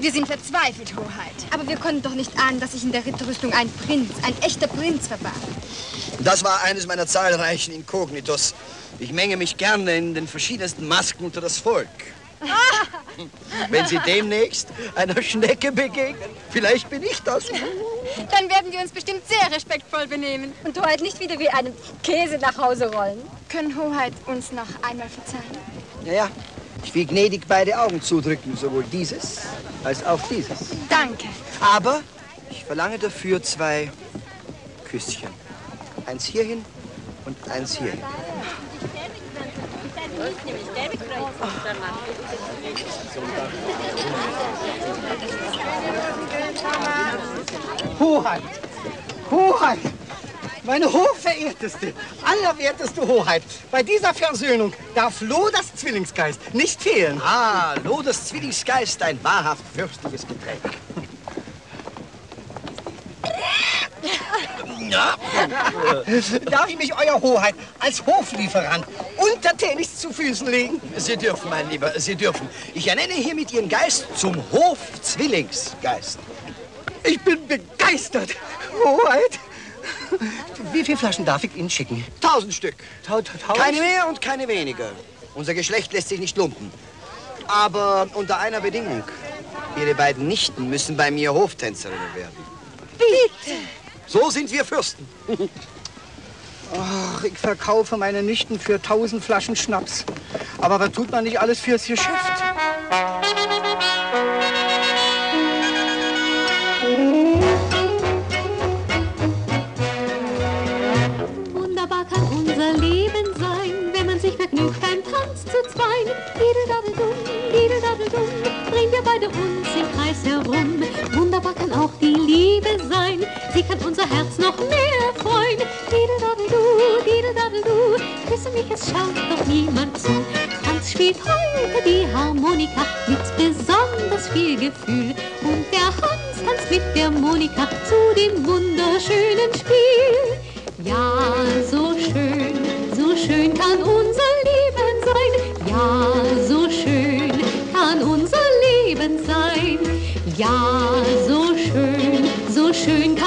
Wir sind verzweifelt, Hoheit. Aber wir konnten doch nicht ahnen, dass sich in der Ritterrüstung ein Prinz, ein echter Prinz verbarg. Das war eines meiner zahlreichen Inkognitos. Ich menge mich gerne in den verschiedensten Masken unter das Volk. Wenn Sie demnächst einer Schnecke begegnen, vielleicht bin ich das. Dann werden wir uns bestimmt sehr respektvoll benehmen und Hoheit nicht wieder wie einen Käse nach Hause rollen. Können Hoheit uns noch einmal verzeihen? Ja, ja. Ich will gnädig beide Augen zudrücken, sowohl dieses als auch dieses. Danke. Aber ich verlange dafür zwei Küsschen. Eins hierhin und eins hierhin. Hoheit! Hoheit! Meine hochverehrteste, allerwerteste Hoheit, bei dieser Versöhnung darf Loh das Zwillingsgeist nicht fehlen. Ah, Loh das Zwillingsgeist, ein wahrhaft fürstliches Getränk. Ja. Darf ich mich, Euer Hoheit, als Hoflieferant untertänigst zu Füßen legen? Sie dürfen, mein Lieber, Sie dürfen. Ich ernenne hiermit Ihren Geist zum Hofzwillingsgeist. Ich bin begeistert, Hoheit. Wie viele Flaschen darf ich Ihnen schicken? Tausend Stück. Keine mehr und keine weniger. Unser Geschlecht lässt sich nicht lumpen. Aber unter einer Bedingung. Ihre beiden Nichten müssen bei mir Hoftänzerinnen werden. Bitte. So sind wir Fürsten. Ach, ich verkaufe meine Nichten für tausend Flaschen Schnaps. Aber was tut man nicht alles fürs Geschäft? Wunderbar kann unser Leben sein, wenn man sich vergnügt beim Tanz zu zweien. Didedadeldum, didedadeldum, drehen wir beide uns im Kreis herum. Wunderbar kann auch die Liebe sein, sie kann unser Herz noch mehr freuen. Didedadeldu, didedadeldu, küsse mich, es schaut doch niemand zu. Tanz spielt heute die Harmonika mit besonders viel Gefühl. Und der Hans tanzt mit der Monika zu dem wunderschönen Spiel. Ja, so schön, so schön kann unser Leben sein. Ja, Ja, so schön, so schön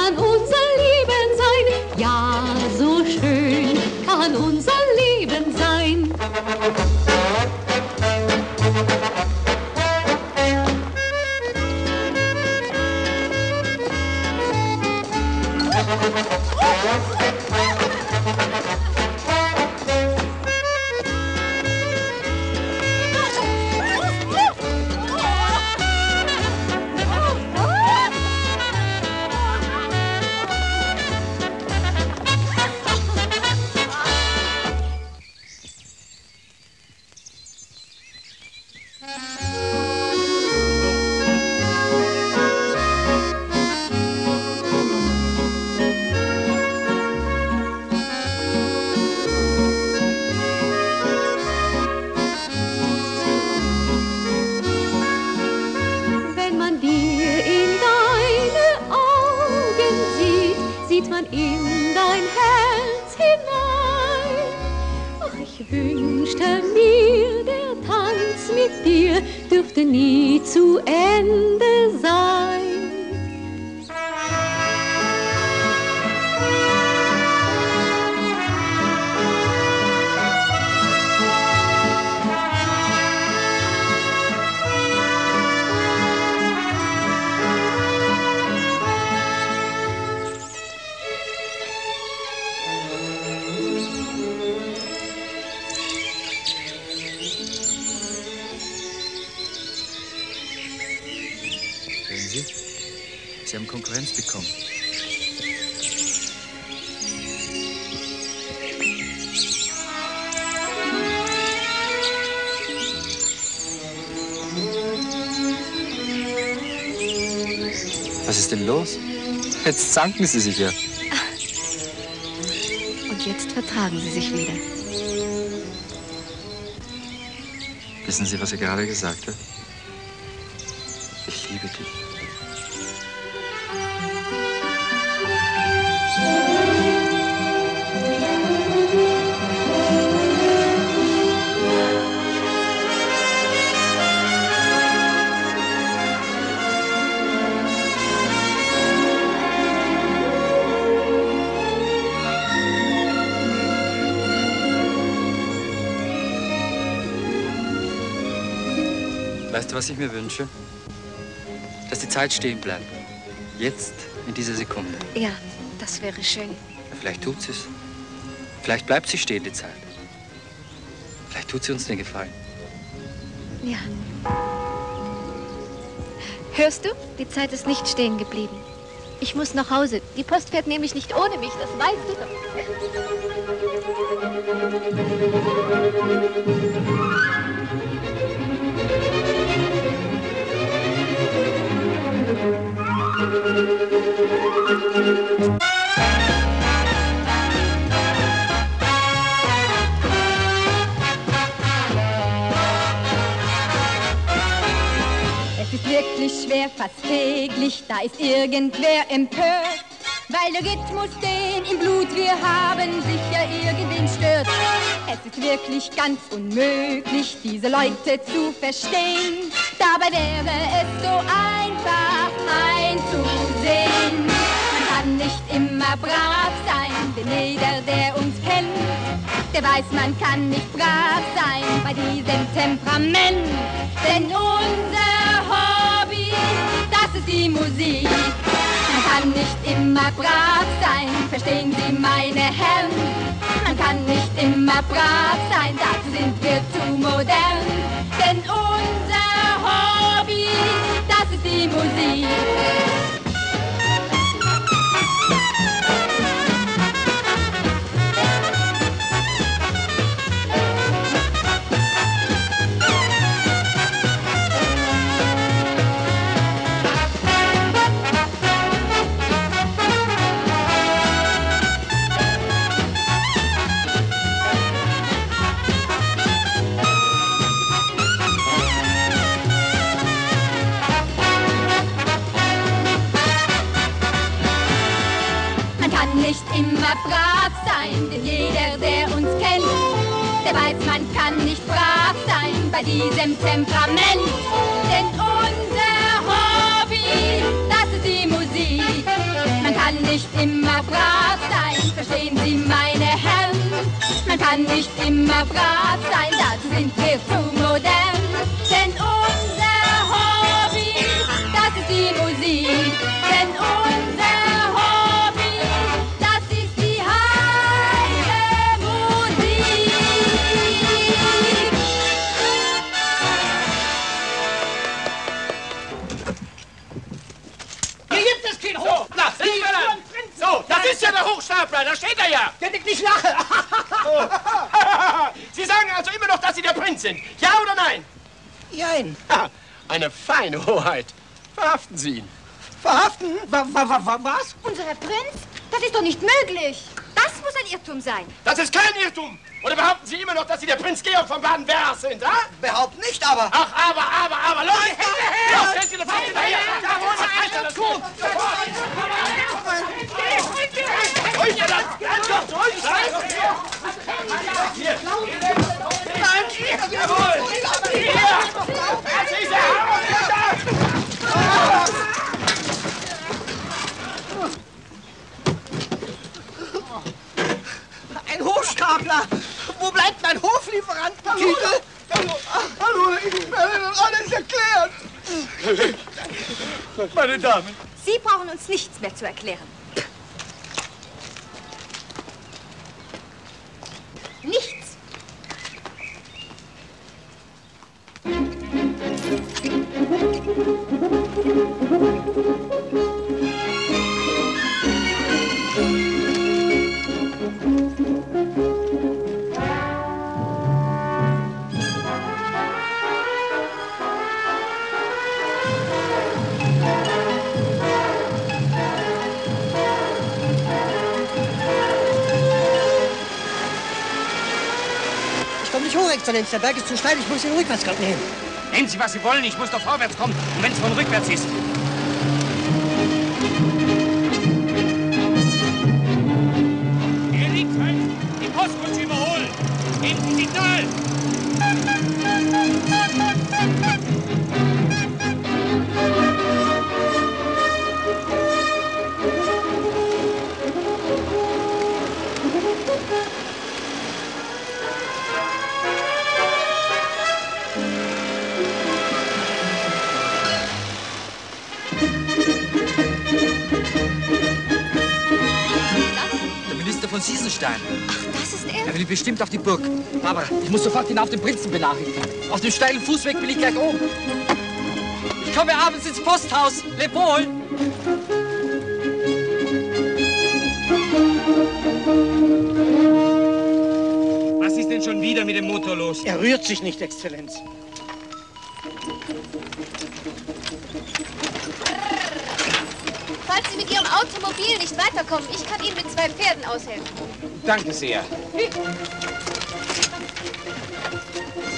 zanken Sie sich ja. Und jetzt vertragen sie sich wieder. Wissen Sie, was er gerade gesagt hat? Was ich mir wünsche? Dass die Zeit stehen bleibt. Jetzt, in dieser Sekunde. Ja, das wäre schön. Vielleicht tut sie es. Vielleicht bleibt sie stehen, die Zeit. Vielleicht tut sie uns den Gefallen. Ja. Hörst du? Die Zeit ist nicht stehen geblieben. Ich muss nach Hause. Die Post fährt nämlich nicht ohne mich, das weißt du doch. Es ist wirklich schwer, fast täglich, da ist irgendwer empört. Weil der Rhythmus, den im Blut wir haben, sicher irgendwen stört. Es ist wirklich ganz unmöglich, diese Leute zu verstehen. Dabei wäre es so einfach einzusehen. Man kann nicht immer brav sein, denn jeder, der uns kennt, der weiß, man kann nicht brav sein bei diesem Temperament. Denn unser Hobby, das ist die Musik. Man kann nicht immer brav sein, verstehen Sie, meine Herren. Man kann nicht immer brav sein, dazu sind wir zu modern. Denn unser das brav sein, denn jeder, der uns kennt, der weiß, man kann nicht brav sein bei diesem Temperament. Denn unser Hobby, das ist die Musik. Man kann nicht immer brav sein, verstehen Sie, meine Herren. Man kann nicht immer brav sein, dazu sind wir zu modern. Denn unser Hobby, das ist die Musik. Denn unser ist ja der Hochstapler, da steht er ja. Der ich nicht lache. Sie sagen also immer noch, dass Sie der Prinz sind. Ja oder nein? Jein. Eine feine Hoheit. Verhaften Sie ihn. Verhaften? Wa, wa, wa, wa, was? Unser Prinz? Das ist doch nicht möglich. Das muss ein Irrtum sein. Das ist kein Irrtum. Oder behaupten Sie immer noch, dass Sie der Prinz Georg von Baden-Werra sind, ha? Behaupten nicht, aber... Ach, aber, aber, aber, los! Los, stellen Sie sofort hinterher! Ruhig, ihr dann! Ganz kurz, ruhig! Hier! Nein, jawohl! Hier! Das ist er! Ein Hochstapler! Wo bleibt mein Hoflieferantentitel? Hallo, ich werde Ihnen alles erklären. Meine Damen. Sie brauchen uns nichts mehr zu erklären. Nichts. Hoch, Exzellenz. Der Berg ist zu steil. Ich muss den Rückwärtsgang nehmen. Nehmen Sie, was Sie wollen. Ich muss doch vorwärts kommen. Und wenn es von rückwärts ist. Von Siesenstein. Das ist er? Er will bestimmt auf die Burg. Aber ich muss sofort hinauf den Prinzen benachrichtigen. Auf dem steilen Fußweg bin ich gleich oben. Ich komme abends ins Posthaus. Leb wohl. Was ist denn schon wieder mit dem Motor los? Er rührt sich nicht, Exzellenz. Falls Sie mit Ihrem Automobil nicht weiterkommen, ich kann Ihnen mit zwei Pferden aushelfen. Danke sehr.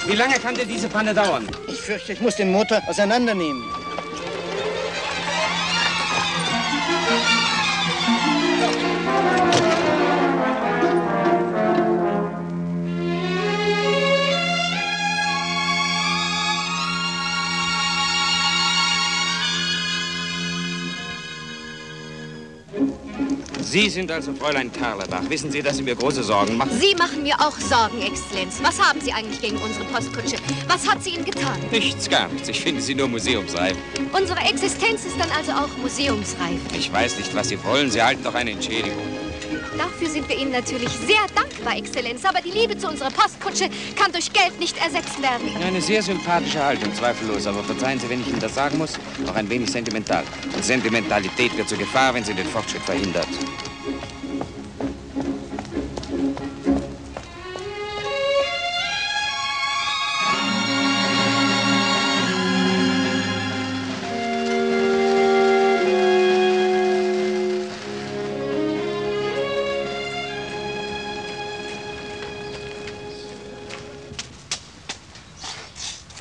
Wie lange kann denn diese Panne dauern? Ich fürchte, ich muss den Motor auseinandernehmen. Sie sind also Fräulein Karlebach. Wissen Sie, dass Sie mir große Sorgen machen? Sie machen mir auch Sorgen, Exzellenz. Was haben Sie eigentlich gegen unsere Postkutsche? Was hat sie Ihnen getan? Nichts, gar nichts. Ich finde sie nur museumsreif. Unsere Existenz ist dann also auch museumsreif. Ich weiß nicht, was Sie wollen. Sie erhalten doch eine Entschädigung. Dafür sind wir Ihnen natürlich sehr dankbar, Exzellenz. Aber die Liebe zu unserer Postkutsche kann durch Geld nicht ersetzt werden. Eine sehr sympathische Haltung, zweifellos. Aber verzeihen Sie, wenn ich Ihnen das sagen muss, noch ein wenig sentimental. Und Sentimentalität wird zur Gefahr, wenn sie den Fortschritt verhindert.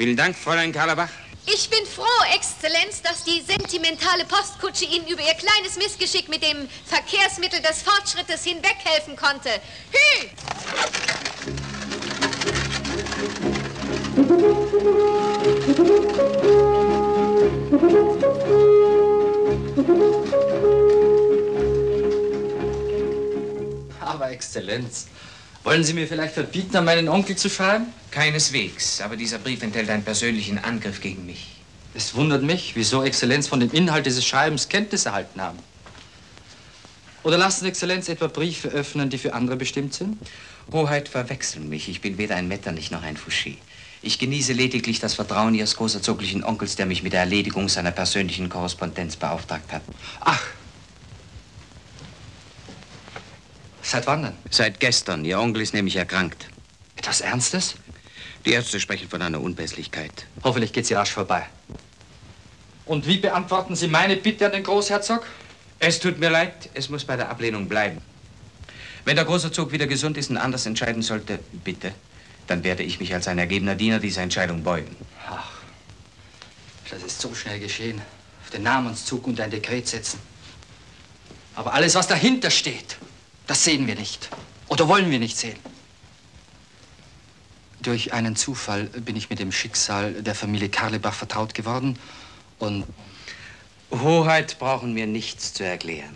Vielen Dank, Fräulein Karlebach. Ich bin froh, Exzellenz, dass die sentimentale Postkutsche Ihnen über Ihr kleines Missgeschick mit dem Verkehrsmittel des Fortschrittes hinweghelfen konnte. Hü! Aber Exzellenz, wollen Sie mir vielleicht verbieten, an meinen Onkel zu schreiben? Keineswegs, aber dieser Brief enthält einen persönlichen Angriff gegen mich. Es wundert mich, wieso Exzellenz von dem Inhalt dieses Schreibens Kenntnis erhalten haben. Oder lassen Exzellenz etwa Briefe öffnen, die für andere bestimmt sind? Hoheit verwechseln mich. Ich bin weder ein Metternich noch ein Fouché. Ich genieße lediglich das Vertrauen Ihres großerzoglichen Onkels, der mich mit der Erledigung seiner persönlichen Korrespondenz beauftragt hat. Ach. Seit wann denn? Seit gestern. Ihr Onkel ist nämlich erkrankt. Etwas Ernstes? Die Ärzte sprechen von einer Unpässlichkeit. Hoffentlich geht sie rasch vorbei. Und wie beantworten Sie meine Bitte an den Großherzog? Es tut mir leid, es muss bei der Ablehnung bleiben. Wenn der Großherzog wieder gesund ist und anders entscheiden sollte, bitte, dann werde ich mich als ein ergebener Diener dieser Entscheidung beugen. Ach, das ist so schnell geschehen. Auf den Namenszug und ein Dekret setzen. Aber alles, was dahinter steht, das sehen wir nicht. Oder wollen wir nicht sehen. Durch einen Zufall bin ich mit dem Schicksal der Familie Karlebach vertraut geworden und Hoheit brauchen mir nichts zu erklären.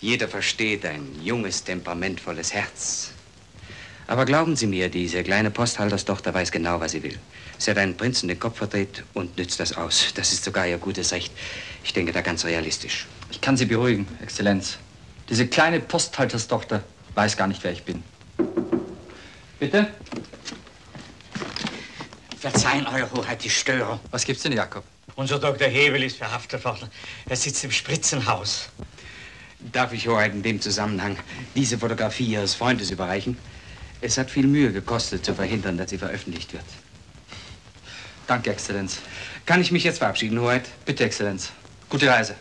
Jeder versteht ein junges, temperamentvolles Herz. Aber glauben Sie mir, diese kleine Posthalterstochter weiß genau, was sie will. Sie hat einen Prinzen den Kopf verdreht und nützt das aus. Das ist sogar ihr gutes Recht. Ich denke da ganz realistisch. ich kann Sie beruhigen, Exzellenz. Diese kleine Posthalterstochter weiß gar nicht, wer ich bin. Bitte? Verzeihen, Euer Hoheit, die Störung. Was gibt's denn, Jakob? Unser Dr. Hebel ist verhaftet worden. Er sitzt im Spritzenhaus. Darf ich Hoheit in dem Zusammenhang diese Fotografie Ihres Freundes überreichen? Es hat viel Mühe gekostet, zu verhindern, dass sie veröffentlicht wird. Danke, Exzellenz. Kann ich mich jetzt verabschieden, Hoheit? Bitte, Exzellenz. Gute Reise.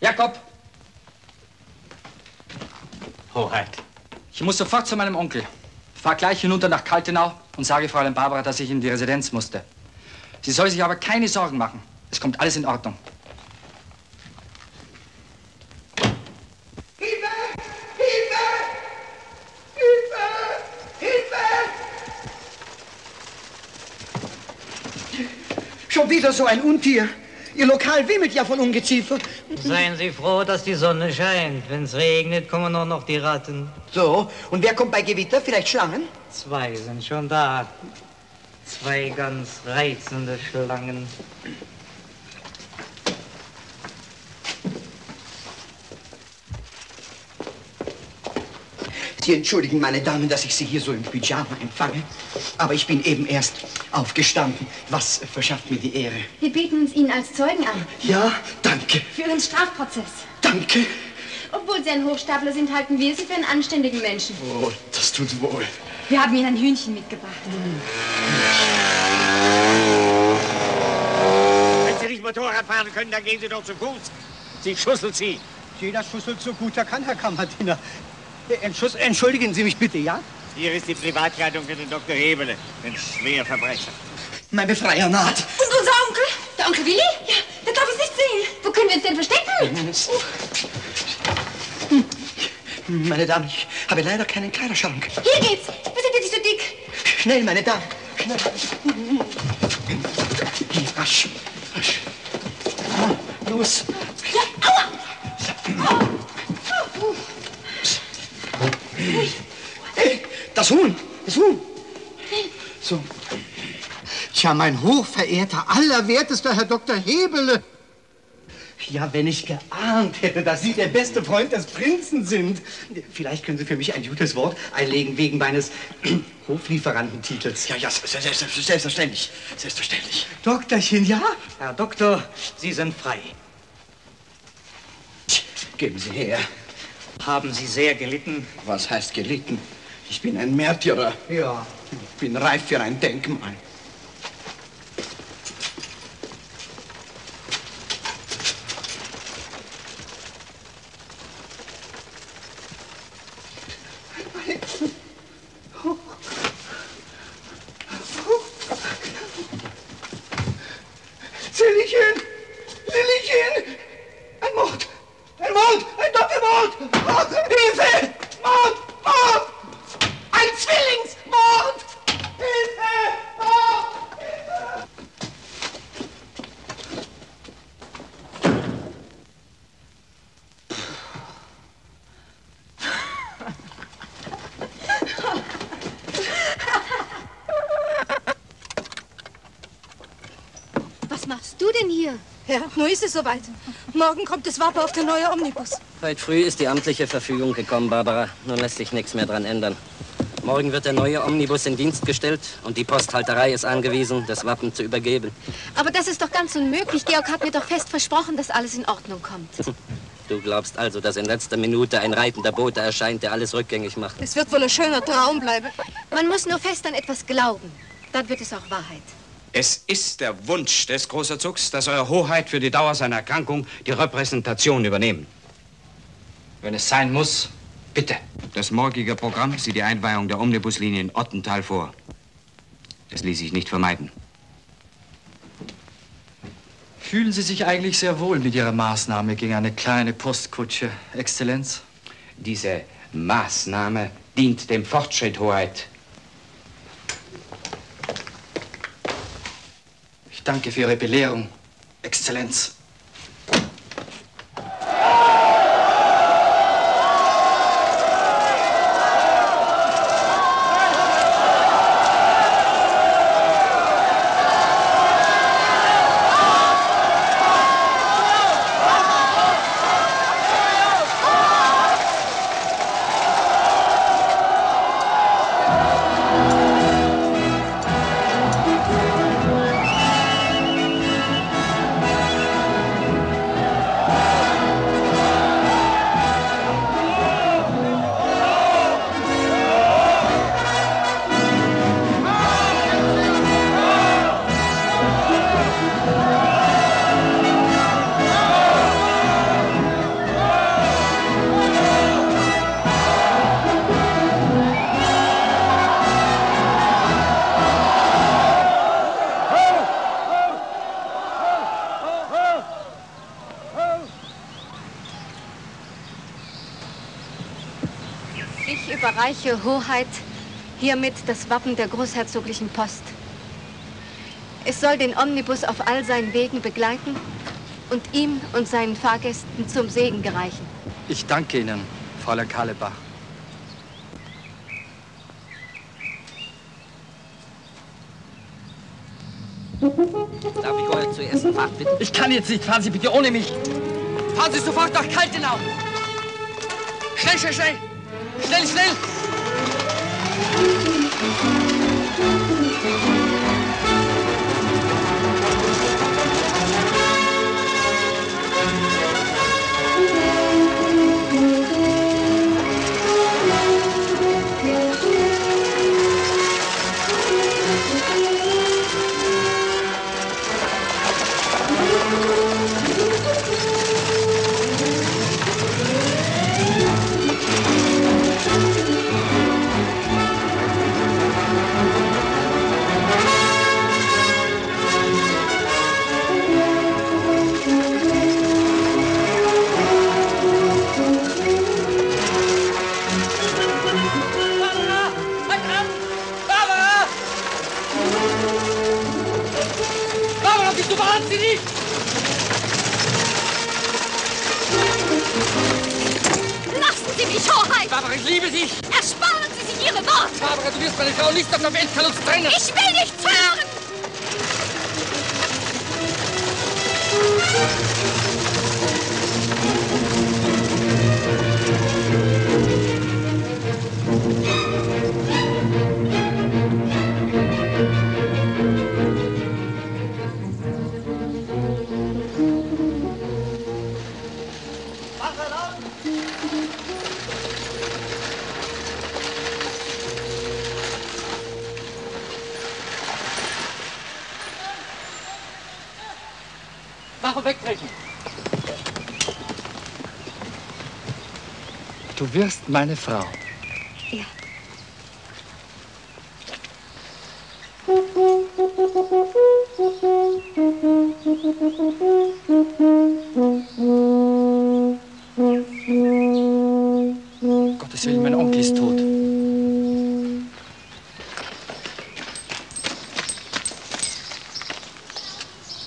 Jakob! Hoheit. Ich muss sofort zu meinem Onkel. Fahr gleich hinunter nach Kaltenau und sage Fräulein Barbara, dass ich in die Residenz musste. Sie soll sich aber keine Sorgen machen. Es kommt alles in Ordnung. Schon wieder so ein Untier. Ihr Lokal wimmelt ja von Ungeziefer. Seien Sie froh, dass die Sonne scheint. Wenn es regnet, kommen nur noch die Ratten. So, und wer kommt bei Gewitter? Vielleicht Schlangen? Zwei sind schon da. Zwei ganz reizende Schlangen. Sie entschuldigen, meine Damen, dass ich Sie hier so im Pyjama empfange. Aber ich bin eben erst aufgestanden. Was verschafft mir die Ehre? Wir bieten uns Ihnen als Zeugen an. Ja, danke, Für Ihren Strafprozess. danke. Obwohl Sie ein Hochstapler sind, halten wir Sie für einen anständigen Menschen. Oh, das tut wohl. Wir haben Ihnen ein Hühnchen mitgebracht. Wenn Sie nicht Motorrad fahren können, dann gehen Sie doch zu Fuß. Sie schusselt Sie. Jeder schusselt so gut er kann, Herr Kammerdiener. Entschuldigen Sie mich bitte, ja? Hier ist die Privatkleidung für den Dr. Hebele, den Schwerverbrecher. Mein Befreier naht. Und unser Onkel? Der Onkel Willi? Ja, der darf uns nicht sehen. Wo können wir uns denn verstecken? Meine Damen, ich habe leider keinen Kleiderschrank. Hier geht's. Wir sind ja nicht so dick. Schnell, meine Damen, schnell. Hier, rasch, rasch. Los. Hey, das Huhn, das Huhn. So. Tja, mein hochverehrter, allerwertester Herr Dr. Hebele. Ja, wenn ich geahnt hätte, dass Sie der beste Freund des Prinzen sind. Vielleicht können Sie für mich ein gutes Wort einlegen wegen meines Hoflieferantentitels. Ja, ja, selbstverständlich. Selbstverständlich. Doktorchen, ja? Herr Doktor, Sie sind frei. Geben Sie her. Haben Sie sehr gelitten? Was heißt gelitten? Ich bin ein Märtyrer. Ja. Ich bin reif für ein Denkmal. Lillichen! Lillichen! Ein Mord! Ein Mord! Ein Doppelmord! Mord! Hilfe! Mord! Mord! Ein Zwillingsmord! Hilfe! Mord! Was machst du denn hier? Ja, nur ist es soweit. Morgen kommt das Wappen auf der neue Omnibus. Heute früh ist die amtliche Verfügung gekommen, Barbara. Nun lässt sich nichts mehr dran ändern. Morgen wird der neue Omnibus in Dienst gestellt und die Posthalterei ist angewiesen, das Wappen zu übergeben. Aber das ist doch ganz unmöglich. Georg hat mir doch fest versprochen, dass alles in Ordnung kommt. Du glaubst also, dass in letzter Minute ein reitender Bote erscheint, der alles rückgängig macht? Es wird wohl ein schöner Traum bleiben. Man muss nur fest an etwas glauben. Dann wird es auch Wahrheit. Es ist der Wunsch des Großherzogs, dass Euer Hoheit für die Dauer seiner Erkrankung die Repräsentation übernehmen. Wenn es sein muss, bitte. Das morgige Programm sieht die Einweihung der Omnibuslinie in Ottental vor. Das ließ sich nicht vermeiden. Fühlen Sie sich eigentlich sehr wohl mit Ihrer Maßnahme gegen eine kleine Postkutsche, Exzellenz? Diese Maßnahme dient dem Fortschritt, Hoheit. Danke für Ihre Belehrung, Exzellenz. Hoheit hiermit das Wappen der großherzoglichen Post. Es soll den Omnibus auf all seinen Wegen begleiten und ihm und seinen Fahrgästen zum Segen gereichen. Ich danke Ihnen, Fräulein Kalebach. Darf ich euch zur ersten Fahrt bitten? Ich kann jetzt nicht. Fahren Sie bitte ohne mich. Fahren Sie sofort nach Kaltenau. Schnell, schnell, schnell. Schnell, schnell. Thank you. Meine Frau. Ja. Gottes Willen, mein Onkel ist tot.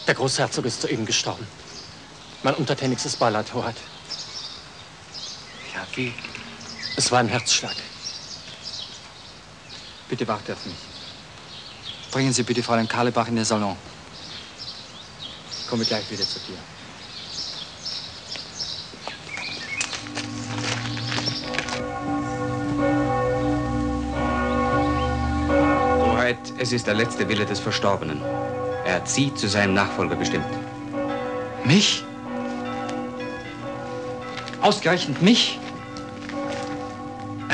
Der Großherzog ist soeben gestorben. Mein untertänigstes Beileid, Hoheit. Ja, wie? Es war ein Herzschlag. Bitte warte auf mich. Bringen Sie bitte Fräulein Karlebach in den Salon. Ich komme gleich wieder zu dir. Hoheit, es ist der letzte Wille des Verstorbenen. Er hat Sie zu seinem Nachfolger bestimmt. Mich? Ausgerechnet mich?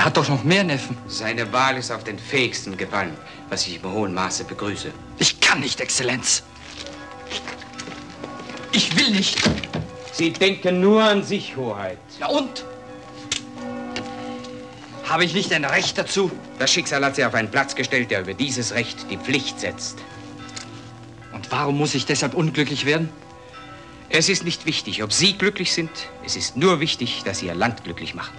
Er hat doch noch mehr Neffen. Seine Wahl ist auf den Fähigsten gefallen, was ich im hohen Maße begrüße. Ich kann nicht, Exzellenz. Ich will nicht. Sie denken nur an sich, Hoheit. Ja und? Habe ich nicht ein Recht dazu? Das Schicksal hat Sie auf einen Platz gestellt, der über dieses Recht die Pflicht setzt. Und warum muss ich deshalb unglücklich werden? Es ist nicht wichtig, ob Sie glücklich sind. Es ist nur wichtig, dass Sie Ihr Land glücklich machen.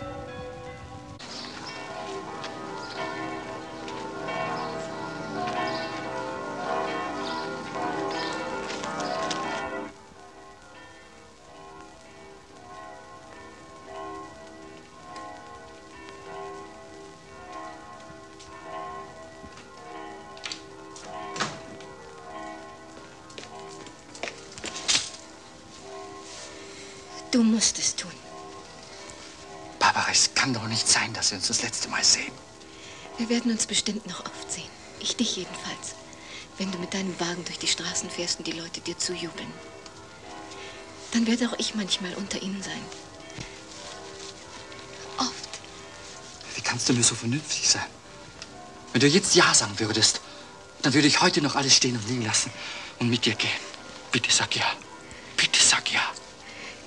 Wir werden uns bestimmt noch oft sehen. Ich dich jedenfalls. Wenn du mit deinem Wagen durch die Straßen fährst und die Leute dir zujubeln. Dann werde auch ich manchmal unter ihnen sein. Wie kannst du nur so vernünftig sein? Wenn du jetzt Ja sagen würdest, dann würde ich heute noch alles stehen und liegen lassen und mit dir gehen. Bitte sag Ja. Bitte sag Ja.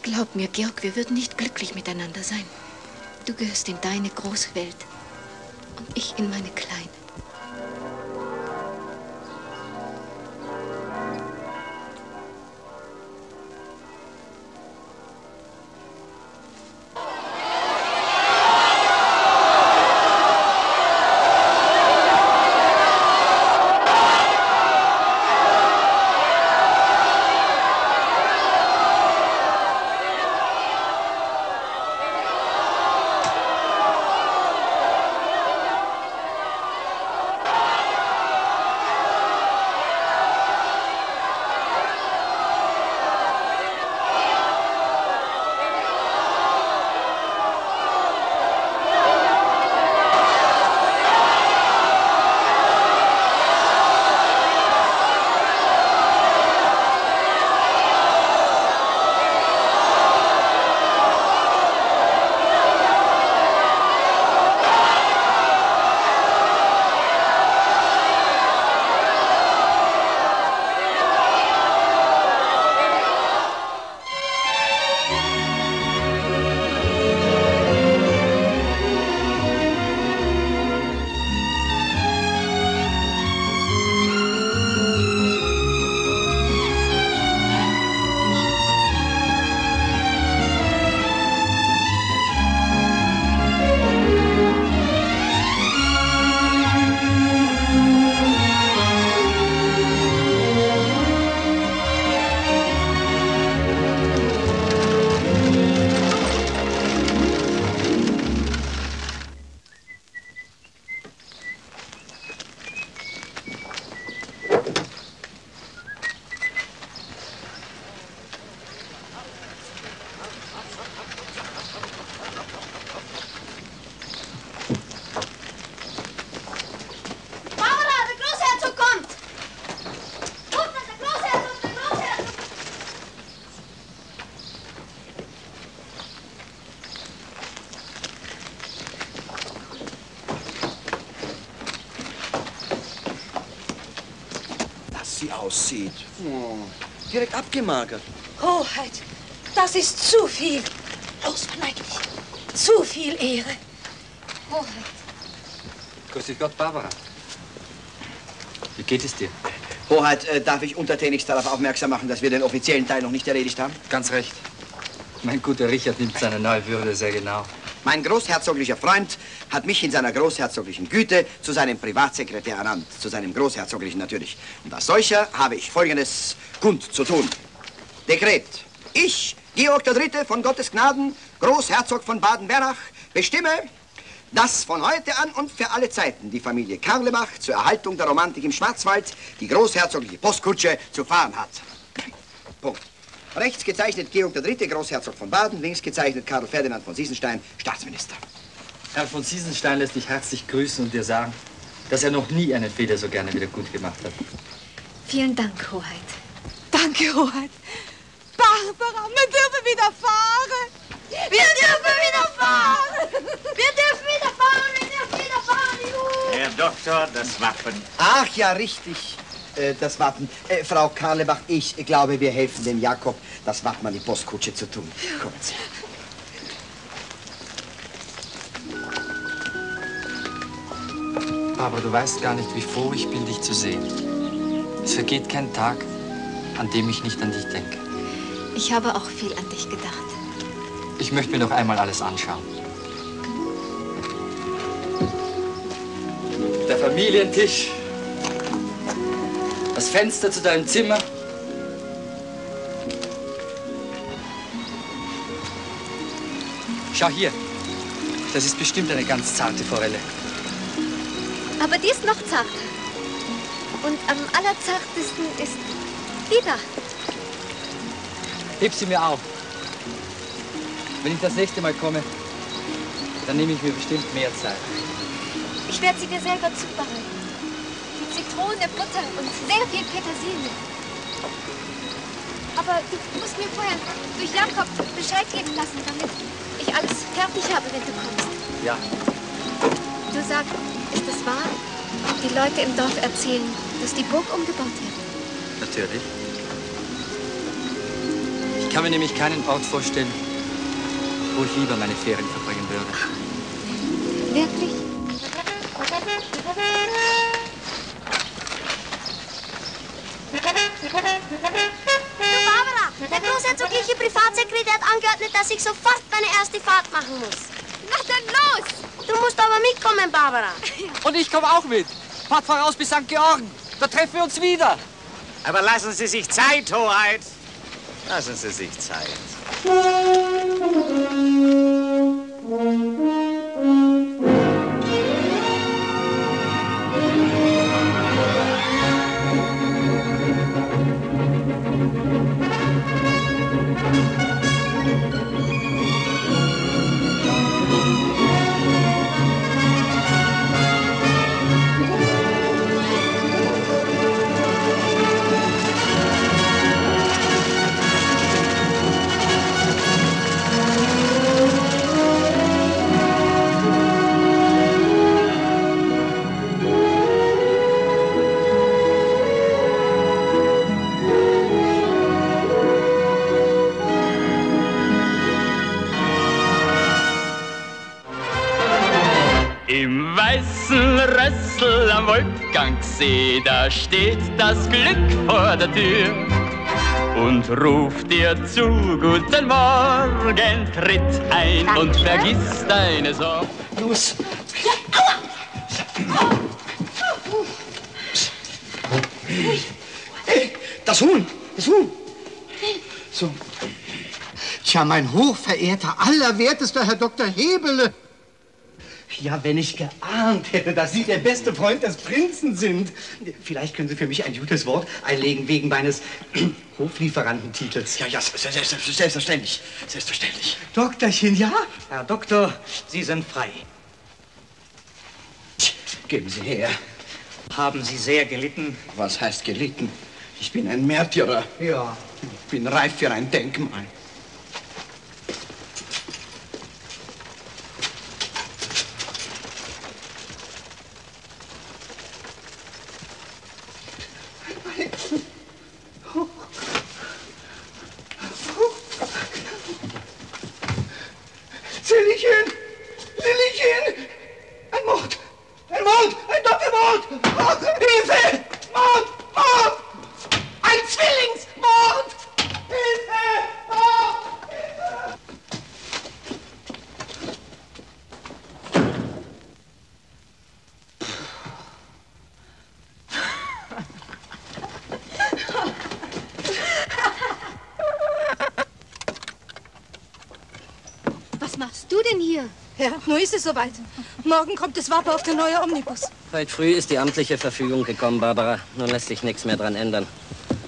Glaub mir, Georg, wir würden nicht glücklich miteinander sein. Du gehörst in deine große Welt und ich in meine kleine. Aussieht. Oh, direkt abgemagert. Hoheit, das ist zu viel. Ausbleiblich. Zu viel Ehre. Hoheit. Grüß dich Gott, Barbara. Wie geht es dir? Hoheit, äh, darf ich untertänigst darauf aufmerksam machen, dass wir den offiziellen Teil noch nicht erledigt haben? Ganz recht. Mein guter Richard nimmt seine neue Würde sehr genau. Mein großherzoglicher Freund hat mich in seiner großherzoglichen Güte zu seinem Privatsekretär ernannt. Zu seinem großherzoglichen natürlich. Und als solcher habe ich Folgendes kund zu tun. Dekret. Ich, Georg III. von Gottes Gnaden, Großherzog von Baden-Wernach, bestimme, dass von heute an und für alle Zeiten die Familie Karlebach zur Erhaltung der Romantik im Schwarzwald die großherzogliche Postkutsche zu fahren hat. Punkt. Rechts gezeichnet Georg III., Großherzog von Baden, links gezeichnet Karl Ferdinand von Siesenstein, Staatsminister. Herr von Siesenstein lässt dich herzlich grüßen und dir sagen, dass er noch nie einen Fehler so gerne wieder gut gemacht hat. Vielen Dank, Hoheit. Danke, Hoheit. Barbara, wir dürfen wieder fahren. Wir dürfen wieder fahren. Wir dürfen wieder fahren. Wir dürfen wieder fahren. Juhu. Herr Doktor, das Wappen. Ach ja, richtig. Äh, das Wappen. Äh, Frau Karlebach, ich glaube, wir helfen dem Jakob, das Wappen an die Postkutsche zu tun. Kommen Sie. Aber du weißt gar nicht, wie froh ich bin, dich zu sehen. Es vergeht kein Tag, an dem ich nicht an dich denke. Ich habe auch viel an dich gedacht. Ich möchte mir noch einmal alles anschauen. Der Familientisch. Das Fenster zu deinem Zimmer. Schau hier. Das ist bestimmt eine ganz zarte Forelle. Aber die ist noch zarter. Und am allerzartesten ist die da. Heb sie mir auf. Wenn ich das nächste Mal komme, dann nehme ich mir bestimmt mehr Zeit. Ich werde sie dir selber zubereiten. Mit Zitrone, Butter und sehr viel Petersilie. Aber du musst mir vorher durch Jakob Bescheid geben lassen, damit ich alles fertig habe, wenn du kommst. Ja, Du sag, ist es wahr? Die Leute im Dorf erzählen, dass die Burg umgebaut wird. natürlich. Ich kann mir nämlich keinen Ort vorstellen, wo ich lieber meine Ferien verbringen würde. Wirklich? Du, Barbara, der großherzogliche Privatsekretär hat angeordnet, dass ich sofort meine erste Fahrt machen muss. Na dann los! Du musst aber mitkommen, Barbara. Und ich komme auch mit. Fahrt voraus bis St. Georgen. Da treffen wir uns wieder. Aber lassen Sie sich Zeit, Hoheit. Lassen Sie sich Zeit. Das Glück vor der Tür und ruft dir zu, guten Morgen, tritt ein und vergiss deine Sorgen. Los. Hey, das Huhn, das Huhn. So. Tja, mein hochverehrter, allerwertester Herr Dr. Hebele. Ja, wenn ich geahnt hätte, dass Sie der beste Freund des Prinzen sind. Vielleicht können Sie für mich ein gutes Wort einlegen wegen meines Hoflieferantentitels. Ja, ja, selbstverständlich. Selbstverständlich. Doktorchen, ja? Herr Doktor, Sie sind frei. Geben Sie her. Haben Sie sehr gelitten? Was heißt gelitten? Ich bin ein Märtyrer. Ja. Ich bin reif für ein Denkmal. denn hier? Ja, nur ist es soweit. Morgen kommt das Wappen auf der neue Omnibus. Heute früh ist die amtliche Verfügung gekommen, Barbara. Nun lässt sich nichts mehr dran ändern.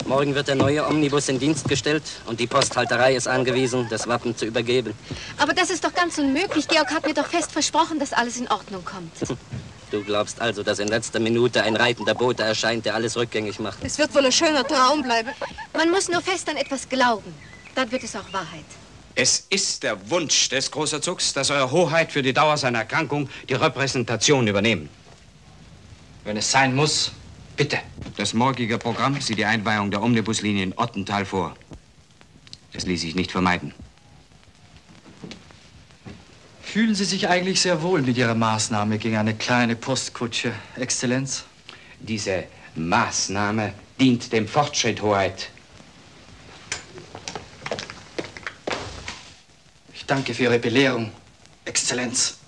Morgen wird der neue Omnibus in Dienst gestellt und die Posthalterei ist angewiesen, das Wappen zu übergeben. Aber das ist doch ganz unmöglich. Georg hat mir doch fest versprochen, dass alles in Ordnung kommt. Du glaubst also, dass in letzter Minute ein reitender Bote erscheint, der alles rückgängig macht? Es wird wohl ein schöner Traum bleiben. Man muss nur fest an etwas glauben. Dann wird es auch Wahrheit. Es ist der Wunsch des Großherzogs, dass Eure Hoheit für die Dauer seiner Erkrankung die Repräsentation übernehmen. Wenn es sein muss, bitte. Das morgige Programm sieht die Einweihung der Omnibuslinie in Ottental vor. Das ließ sich nicht vermeiden. Fühlen Sie sich eigentlich sehr wohl mit Ihrer Maßnahme gegen eine kleine Postkutsche, Exzellenz? Diese Maßnahme dient dem Fortschritt, Hoheit. Danke für Ihre Belehrung, Exzellenz.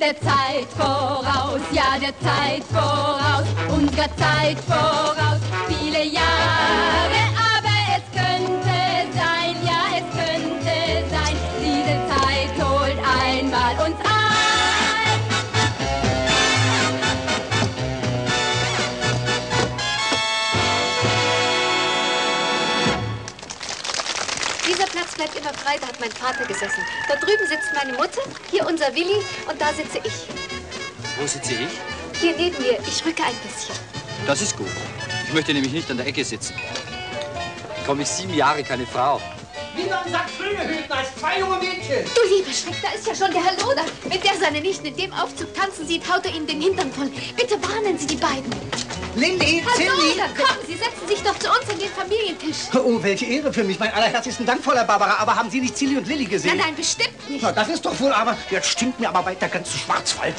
Der Zeit voraus, ja der Zeit voraus, unserer Zeit voraus, viele Jahre, Bleibt immer frei, da hat mein Vater gesessen. Da drüben sitzt meine Mutter, hier unser Willi und da sitze ich. Wo sitze ich? Hier neben mir, ich rücke ein bisschen. Das ist gut. Ich möchte nämlich nicht an der Ecke sitzen. Komme ich sieben Jahre keine Frau. Lieber einen Sack Flügel hüten als zwei junge Mädchen. Du lieber Schreck, da ist ja schon der Herr Loder. Wenn der seine Nichten in dem Aufzug tanzen sieht, haut er ihnen den Hintern voll. Bitte warnen Sie die beiden. Lindy, Herr Cindy. Loder, kommen Sie, setzen sich doch zu uns an den Familientisch. Oh, welche Ehre für mich. Mein allerherzlichsten Dank, Fräulein Barbara. Aber haben Sie nicht Silly und Lilly gesehen? Nein, nein, bestimmt nicht. Na, das ist doch wohl aber... Jetzt stinkt mir aber bald der ganze Schwarzwald.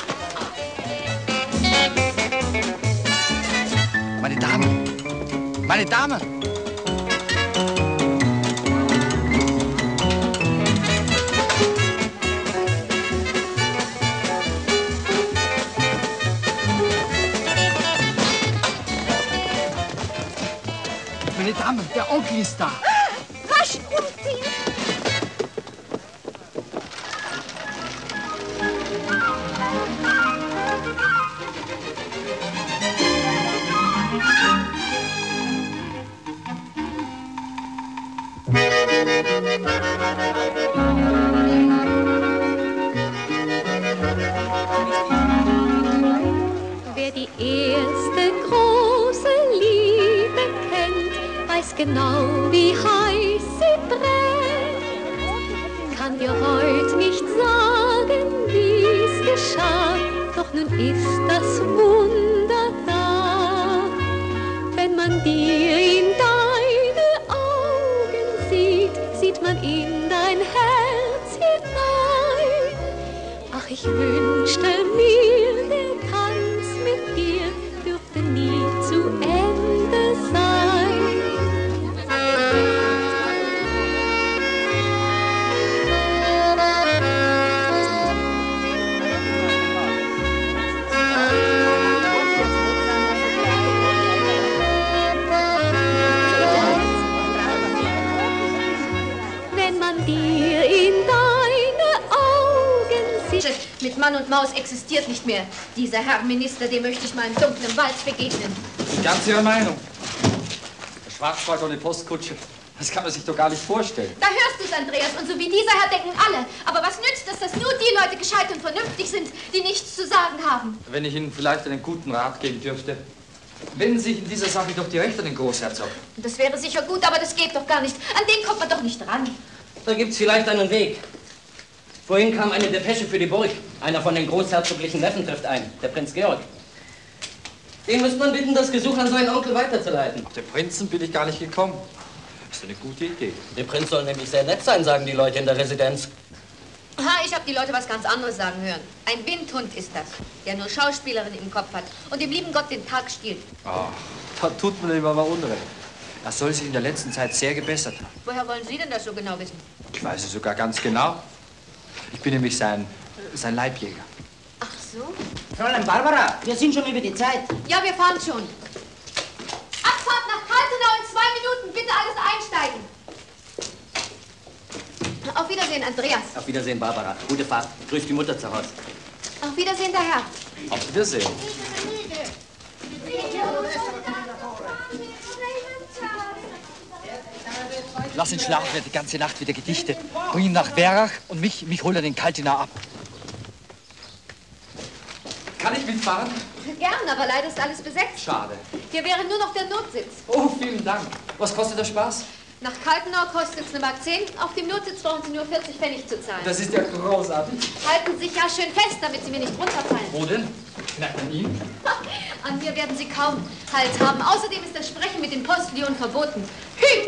Meine Damen, meine Damen. Meine Damen, der Onkel ist da. Rasch umziehen. Wer die erste kennt, weiß genau, wie heiß sie brennt. Kann dir heut nicht sagen, wie's geschah, doch nun ist das Wunder da. Wenn man dir in deine Augen sieht, sieht man in dein Herz hinein. Ach, ich wünschte Mann und Maus existiert nicht mehr. Dieser Herr Minister, dem möchte ich mal im dunklen Wald begegnen. Ich bin ganz Ihrer Meinung. Der Schwarzwald ohne Postkutsche, das kann man sich doch gar nicht vorstellen. Da hörst du's, Andreas, und so wie dieser Herr denken alle. Aber was nützt es, dass nur die Leute gescheit und vernünftig sind, die nichts zu sagen haben? Wenn ich Ihnen vielleicht einen guten Rat geben dürfte. Wenden Sie sich in dieser Sache doch direkt an den Großherzog. Das wäre sicher gut, aber das geht doch gar nicht. An den kommt man doch nicht ran. Da gibt's vielleicht einen Weg. Vorhin kam eine Depesche für die Burg. Einer von den großherzoglichen Neffen trifft ein, der Prinz Georg. Den müsste man bitten, das Gesuch an seinen Onkel weiterzuleiten. Auf den Prinzen bin ich gar nicht gekommen. Das ist eine gute Idee. Der Prinz soll nämlich sehr nett sein, sagen die Leute in der Residenz. Ha, ich habe die Leute was ganz anderes sagen hören. Ein Windhund ist das, der nur Schauspielerin im Kopf hat und dem lieben Gott den Tag stiehlt. Ach, da tut man ihm aber Unrecht. Er soll sich in der letzten Zeit sehr gebessert haben. Woher wollen Sie denn das so genau wissen? Ich weiß es sogar ganz genau. Ich bin nämlich sein, sein Leibjäger. Ach so? Fräulein Barbara, wir sind schon über die Zeit. Ja, wir fahren schon. Abfahrt nach Kaltenau in zwei Minuten. Bitte alles einsteigen. Auf Wiedersehen, Andreas. Auf Wiedersehen, Barbara. Gute Fahrt. Grüß die Mutter zu Hause. Auf Wiedersehen, der Herr. Auf Wiedersehen. Lass ihn schlafen, er hat die ganze Nacht wieder Gedichte. Bring ihn nach Werach und mich, mich holt er den Kaltinau ab. Kann ich mitfahren? Gern, aber leider ist alles besetzt. Schade. Hier wäre nur noch der Notsitz. Oh, vielen Dank. Was kostet der Spaß? Nach Kaltenau kostet es eine Mark 10. Auf dem Notsitz brauchen Sie nur 40 Pfennig zu zahlen. Das ist ja großartig. Halten Sie sich ja schön fest, damit Sie mir nicht runterfallen. Wo denn? Knackt an ihm? An mir werden Sie kaum Halt haben. Außerdem ist das Sprechen mit dem Postillon verboten. Hü!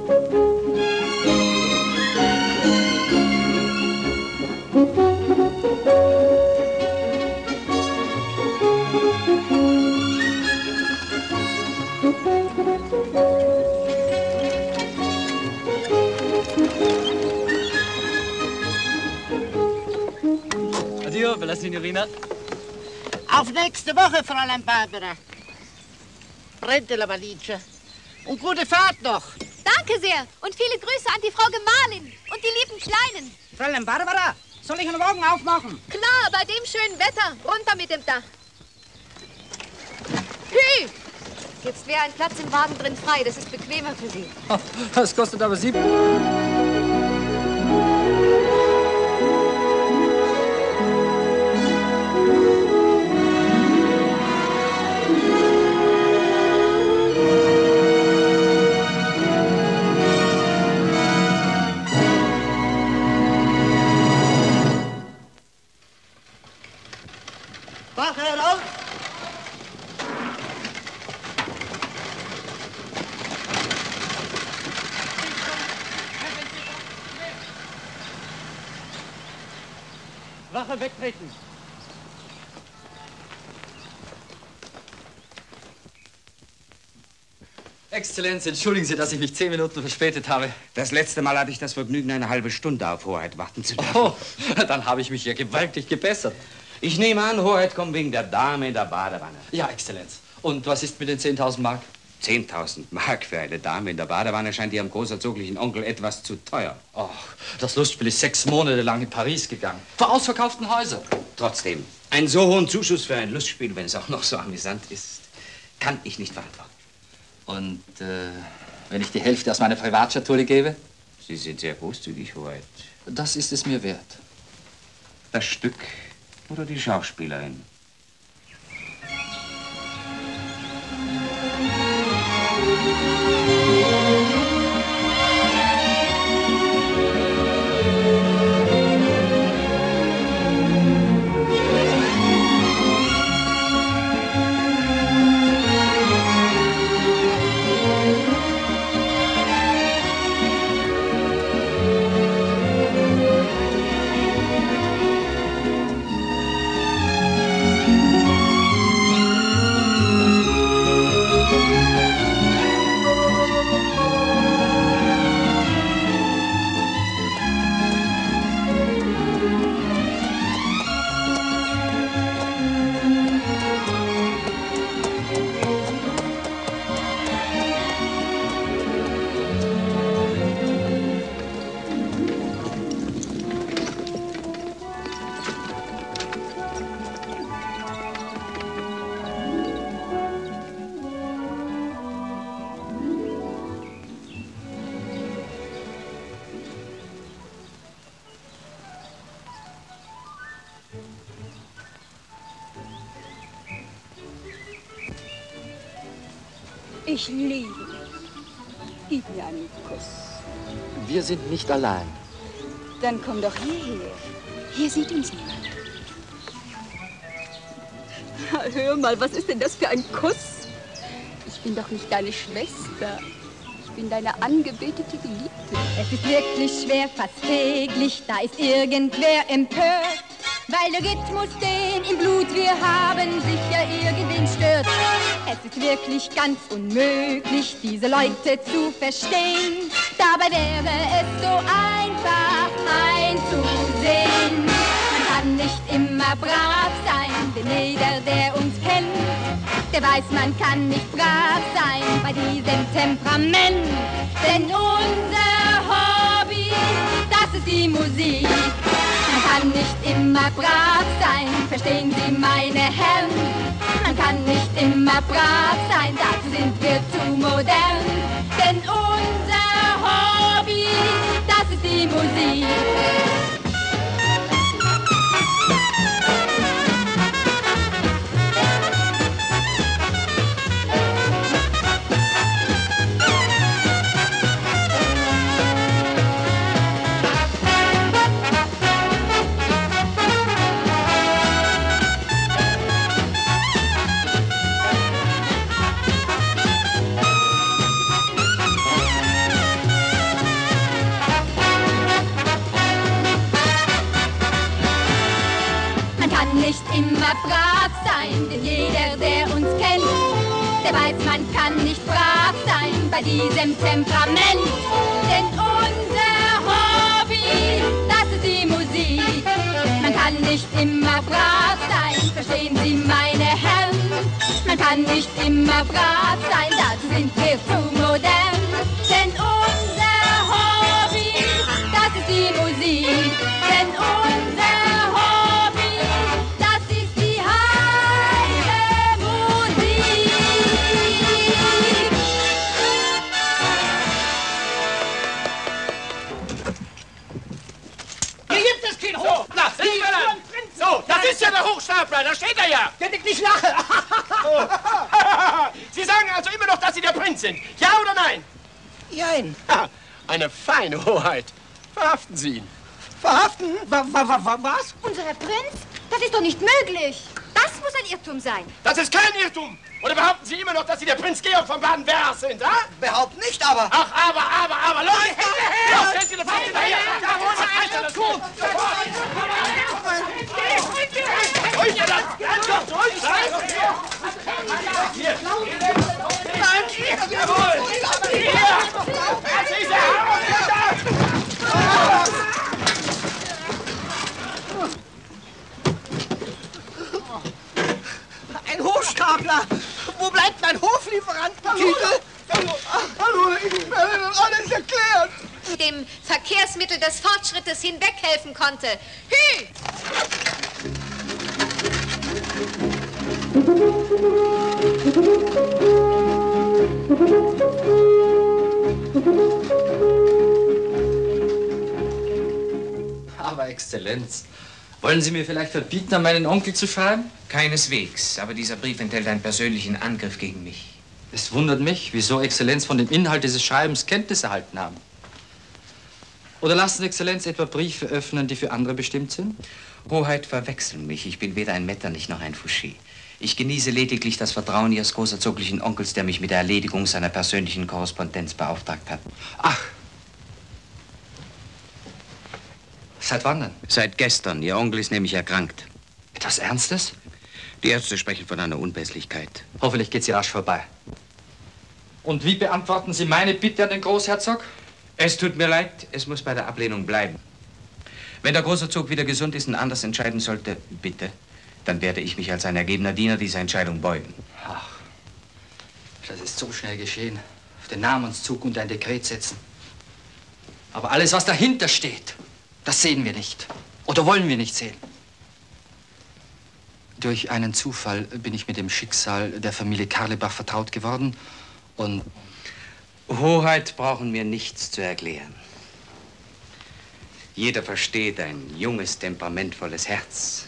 bella Signorina. Auf nächste Woche, Fräulein Barbara. Prende la valigia. Und gute Fahrt noch. Danke sehr. Und viele Grüße an die Frau Gemahlin und die lieben Kleinen. Fräulein Barbara, soll ich einen Wagen aufmachen? Klar, bei dem schönen Wetter. Runter mit dem Dach. Hü! Jetzt wäre ein Platz im Wagen drin frei. Das ist bequemer für Sie. Das kostet aber sieben. Exzellenz, entschuldigen Sie, dass ich mich zehn Minuten verspätet habe. Das letzte Mal hatte ich das Vergnügen, eine halbe Stunde auf Hoheit warten zu dürfen. Oh, dann habe ich mich ja gewaltig gebessert. Ich nehme an, Hoheit kommt wegen der Dame in der Badewanne. Ja, Exzellenz. Und was ist mit den 10.000 Mark? 10.000 Mark für eine Dame in der Badewanne scheint Ihrem großherzoglichen Onkel etwas zu teuer. Ach, das Lustspiel ist sechs Monate lang in Paris gegangen. Vor ausverkauften Häusern. Trotzdem, einen so hohen Zuschuss für ein Lustspiel, wenn es auch noch so amüsant ist, kann ich nicht verantworten. Und äh, wenn ich die Hälfte aus meiner Privatschatulle gebe? Sie sind sehr großzügig, Hoheit. Das ist es mir wert. Das Stück oder die Schauspielerin? Ich liebe dich. Gib mir einen Kuss. Wir sind nicht allein. Dann komm doch hierher. Hier sieht uns niemand. Hör mal, was ist denn das für ein Kuss? Ich bin doch nicht deine Schwester. Ich bin deine angebetete Geliebte. Es ist wirklich schwer, fast täglich, da ist irgendwer empört. Weil der Rhythmus, den im Blut wir haben, sicher irgendwen stört. Es ist wirklich ganz unmöglich, diese Leute zu verstehen. Dabei wäre es so einfach einzusehen. Man kann nicht immer brav sein, denn jeder, der uns kennt, der weiß, man kann nicht brav sein bei diesem Temperament. Denn unser Hobby, das ist die Musik. Man kann nicht immer brav sein, verstehen Sie, meine Herren. Man kann nicht immer brav sein, dazu sind wir zu modern. Denn unser Hobby, das ist die Musik. Immer brav sein, denn jeder, der uns kennt, der weiß, man kann nicht brav sein bei diesem Temperament. Denn unser Hobby, das ist die Musik. Man kann nicht immer brav sein, verstehen Sie, meine Herren. Man kann nicht immer brav sein, dazu sind wir zu modern. Denn unser Hobby, das ist die Musik. Denn unser ist ja der Hochstapler, da steht er ja. Der ich nicht lache. Sie sagen also immer noch, dass Sie der Prinz sind. Ja oder nein? Jein. Ha, Eine feine Hoheit. Verhaften Sie ihn. Verhaften? Wa, wa, wa, wa, was? Unser Prinz? Das ist doch nicht möglich. Das muss ein Irrtum sein. Das ist kein Irrtum. Oder behaupten Sie immer noch, dass Sie der Prinz Georg von Baden-Werra sind, ha? Behaupten nicht, aber... Ach, aber, aber, aber, los! Los, stellen Sie den Fuß hinterher! Gut! Ruhig, ihr dann! Ganz ruhig! Hier! Nein! Jawohl! Hier! Das ist Ein Hochstapler! Wo bleibt mein Hoflieferantentitel? Hallo, hallo, ich werde Ihnen alles erklären. Dem Verkehrsmittel des Fortschrittes hinweghelfen konnte. Hü! Aber Exzellenz, wollen Sie mir vielleicht verbieten, an meinen Onkel zu schreiben? Keineswegs, aber dieser Brief enthält einen persönlichen Angriff gegen mich. Es wundert mich, wieso Exzellenz von dem Inhalt dieses Schreibens Kenntnis erhalten haben. Oder lassen Exzellenz etwa Briefe öffnen, die für andere bestimmt sind? Hoheit verwechseln mich. Ich bin weder ein Metternich noch ein Fouché. Ich genieße lediglich das Vertrauen Ihres großherzoglichen Onkels, der mich mit der Erledigung seiner persönlichen Korrespondenz beauftragt hat. Ach. Seit wann denn? Seit gestern. Ihr Onkel ist nämlich erkrankt. Etwas Ernstes? Die Ärzte sprechen von einer Unpässlichkeit. Hoffentlich geht sie rasch vorbei. Und wie beantworten Sie meine Bitte an den Großherzog? Es tut mir leid, es muss bei der Ablehnung bleiben. Wenn der Großherzog wieder gesund ist und anders entscheiden sollte, bitte, dann werde ich mich als ein ergebener Diener dieser Entscheidung beugen. Ach, das ist so schnell geschehen. Auf den Namenszug und ein Dekret setzen. Aber alles, was dahinter steht, das sehen wir nicht. Oder wollen wir nicht sehen. Durch einen Zufall bin ich mit dem Schicksal der Familie Karlebach vertraut geworden und Hoheit brauchen mir nichts zu erklären. Jeder versteht ein junges, temperamentvolles Herz.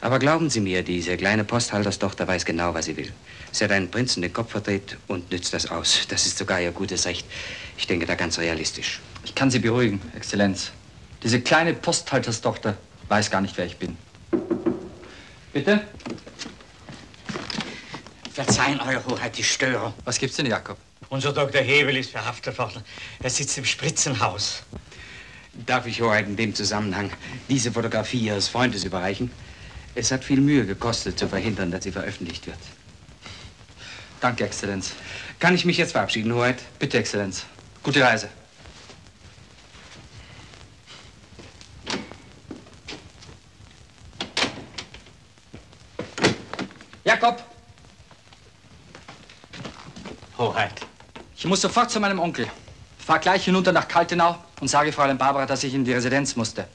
Aber glauben Sie mir, diese kleine Posthalterstochter weiß genau, was sie will. Sie hat einen Prinzen den Kopf verdreht und nützt das aus. Das ist sogar ihr gutes Recht. Ich denke da ganz realistisch. Ich kann Sie beruhigen, Exzellenz. Diese kleine Posthalterstochter weiß gar nicht, wer ich bin. Bitte? Verzeihen, Eure Hoheit, die Störung. Was gibt's denn, Jakob? Unser Dr. Hebel ist verhaftet worden. Er sitzt im Spritzenhaus. Darf ich, Hoheit, in dem Zusammenhang diese Fotografie Ihres Freundes überreichen? Es hat viel Mühe gekostet, zu verhindern, dass sie veröffentlicht wird. Danke, Exzellenz. Kann ich mich jetzt verabschieden, Hoheit? Bitte, Exzellenz. Gute Reise. Jakob! Hoheit. Ich muss sofort zu meinem Onkel. Fahr gleich hinunter nach Kaltenau und sage Fräulein Barbara, dass ich in die Residenz musste.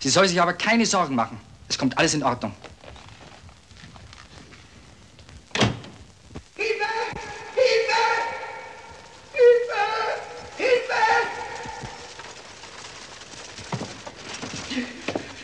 Sie soll sich aber keine Sorgen machen. Es kommt alles in Ordnung.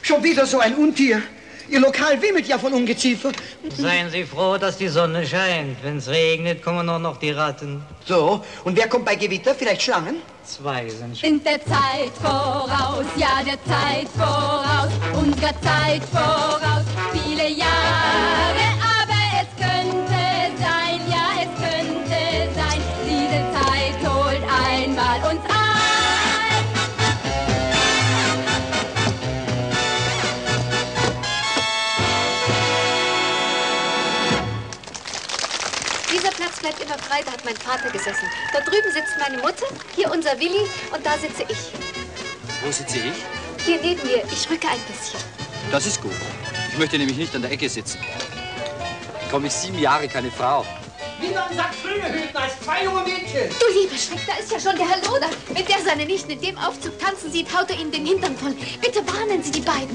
Schon wieder so ein Untier. Ihr Lokal wimmelt ja von Ungeziefer. Seien Sie froh, dass die Sonne scheint. Wenn es regnet, kommen nur noch die Ratten. So, und wer kommt bei Gewitter? Vielleicht Schlangen? Zwei sind schon. Sind der Zeit voraus, ja der Zeit voraus, unserer Zeit voraus, viele Jahre, bleibt immer frei, da hat mein Vater gesessen. Da drüben sitzt meine Mutter, hier unser Willi und da sitze ich. Wo sitze ich? Hier neben mir, ich rücke ein bisschen. Das ist gut. Ich möchte nämlich nicht an der Ecke sitzen. Komme ich sieben Jahre keine Frau. Lieber einen Sack Flügel hüten als zwei junge Mädchen. Du lieber Schreck, da ist ja schon der Herr Loder. Wenn der seine Nichten in dem Aufzug tanzen sieht, haut er ihnen den Hintern voll. Bitte warnen Sie die beiden.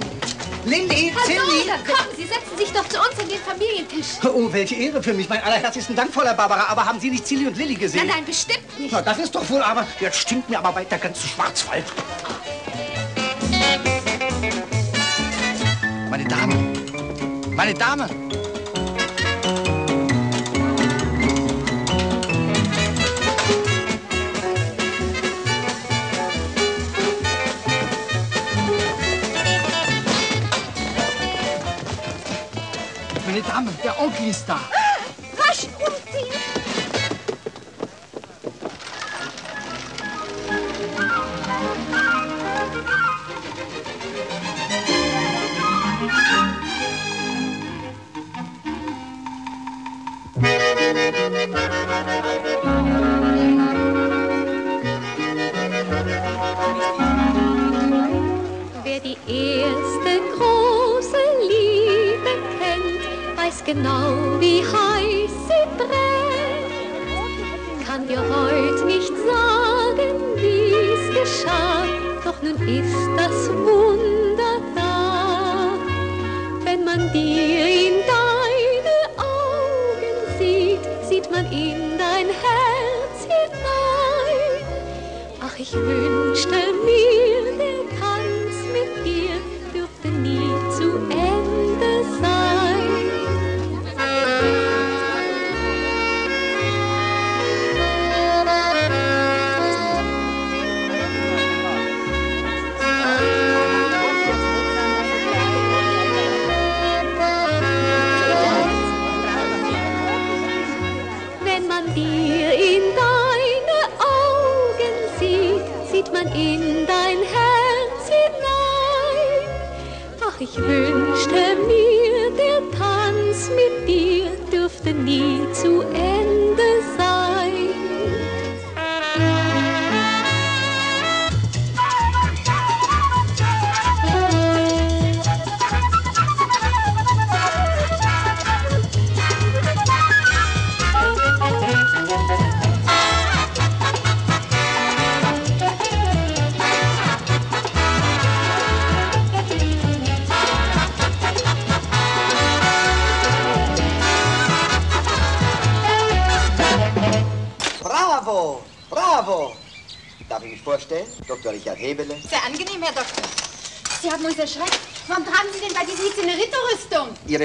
Cindy. Loder, kommen Sie, setzen sich doch zu uns an den Familientisch. Oh, welche Ehre für mich. Mein allerherzlichsten Dank, Fräulein Barbara. Aber haben Sie nicht Silly und Lilly gesehen? Nein, nein, bestimmt nicht. Na, das ist doch wohl aber... Jetzt stinkt mir aber weit der ganze Schwarzwald. Meine Damen! Meine Damen! Der Onkel ist da.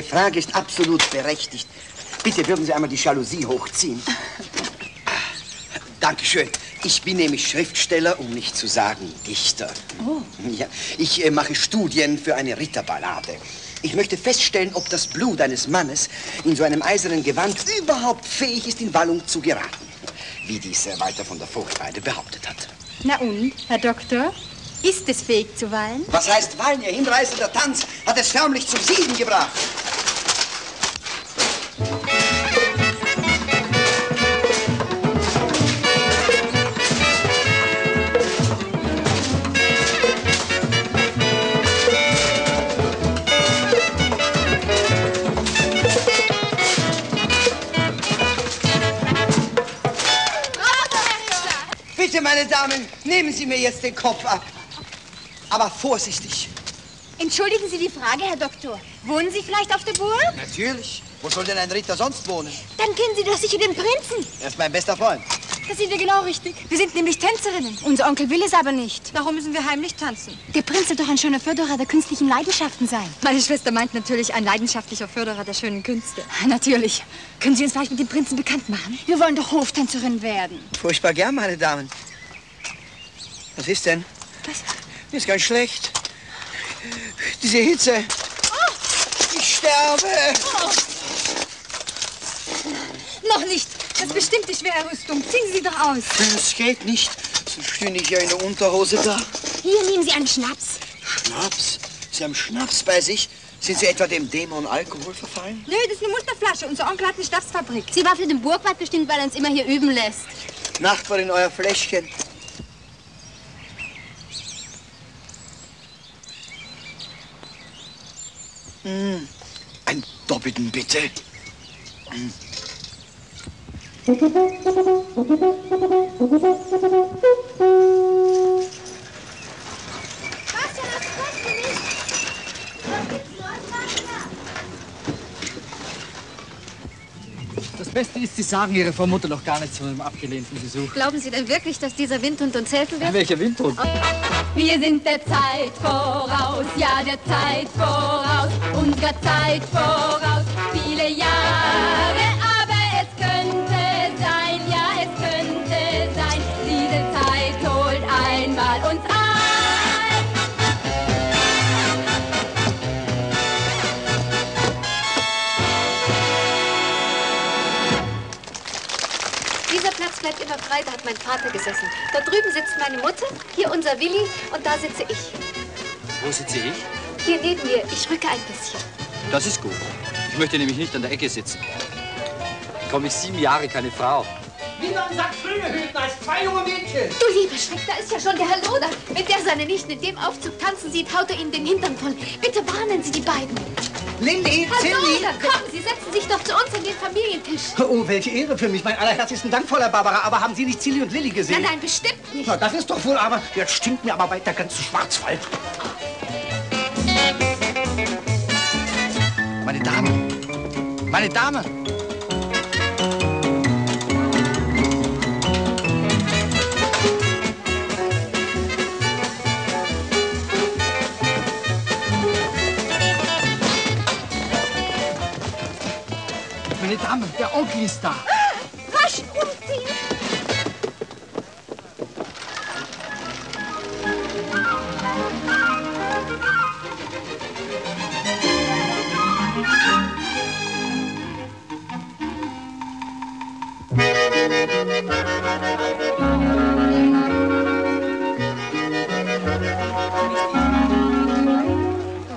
Ihre Frage ist absolut berechtigt. Bitte würden Sie einmal die Jalousie hochziehen. Dankeschön. Ich bin nämlich Schriftsteller, um nicht zu sagen Dichter. Oh. Ja, ich äh, mache Studien für eine Ritterballade. Ich möchte feststellen, ob das Blut eines Mannes in so einem eisernen Gewand überhaupt fähig ist, in Wallung zu geraten. Wie dies äh, Walter von der Vogtweide behauptet hat. Na und, Herr Doktor? Ist es fähig zu wallen? Was heißt Wallen? Ihr hinreißender Tanz hat es förmlich zum Siegen gebracht. Meine Damen, nehmen Sie mir jetzt den Kopf ab. Aber vorsichtig. Entschuldigen Sie die Frage, Herr Doktor. Wohnen Sie vielleicht auf der Burg? Natürlich. Wo soll denn ein Ritter sonst wohnen? Dann kennen Sie doch sicher den Prinzen. Er ist mein bester Freund. Das sind wir genau richtig. Wir sind nämlich Tänzerinnen. Unser Onkel will es aber nicht. Darum müssen wir heimlich tanzen. Der Prinz soll doch ein schöner Förderer der künstlichen Leidenschaften sein. Meine Schwester meint natürlich ein leidenschaftlicher Förderer der schönen Künste. Natürlich. Können Sie uns vielleicht mit dem Prinzen bekannt machen? Wir wollen doch Hoftänzerinnen werden. Furchtbar gern, meine Damen. Was ist denn? Was? Mir ist ganz schlecht. Diese Hitze. Ich sterbe. Noch nicht. Das ist bestimmt die schwere Rüstung. Ziehen Sie doch aus. Das geht nicht. Sonst stünde ich ja in der Unterhose da. Hier nehmen Sie einen Schnaps. Schnaps? Sie haben Schnaps bei sich? Sind Sie etwa dem Dämon Alkohol verfallen? Nö, das ist eine Musterflasche. Unser Onkel hat eine Schnapsfabrik. Sie war für den Burgwart bestimmt, weil er uns immer hier üben lässt. Nachbarin, euer Fläschchen. Hm, einen doppelten bitte. Hm. Das Beste ist, Sie sagen Ihre Frau Mutter noch gar nichts von dem abgelehnten Besuch. Glauben Sie denn wirklich, dass dieser Windhund uns helfen wird? Welcher Windhund? Wir sind der Zeit voraus, ja der Zeit voraus, unserer Zeit voraus, viele Jahre, Platz bleibt immer frei, da hat mein Vater gesessen. Da drüben sitzt meine Mutter, hier unser Willi und da sitze ich. Wo sitze ich? Hier neben mir, ich rücke ein bisschen. Das ist gut. Ich möchte nämlich nicht an der Ecke sitzen. Komme ich sieben Jahre keine Frau. Lieber einen Sack Flügel hüten als zwei junge Mädchen. Du lieber Schreck, da ist ja schon der Herr Loder. Wenn der seine Nichten in dem Aufzug tanzen sieht, haut er ihnen den Hintern voll. Bitte warnen Sie die beiden. Lindy, Herr. Loder, kommen Sie, setzen sich doch zu uns an den Familientisch. Oh, welche Ehre für mich. Mein allerherzlichsten Dank, Fräulein Barbara. Aber haben Sie nicht Silly und Lilly gesehen? Nein, nein, bestimmt nicht. Na, das ist doch wohl aber... Jetzt stinkt mir aber weit der ganze Schwarzwald. Meine Damen! Meine Damen! Meine Damen, der Onkel ist da. Rasch umziehen!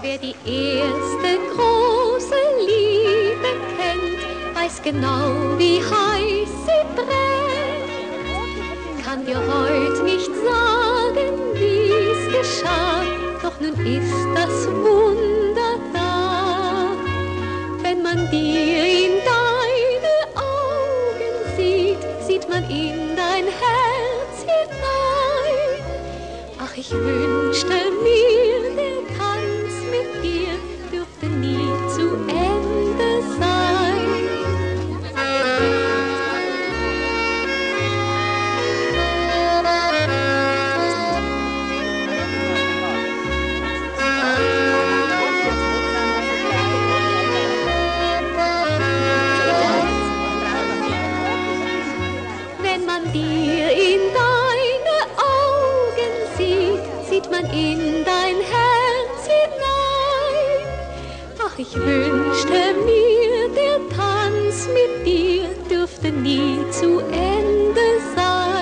Wer die erste große genau, wie heiß sie brennt. Kann dir heut nicht sagen, wie's geschah, doch nun ist das Wunder da. Wenn man dir in deine Augen sieht, sieht man in dein Herz hinein. Ach, ich wünschte mir, wünschte mir, der Tanz mit dir dürfte nie zu Ende sein.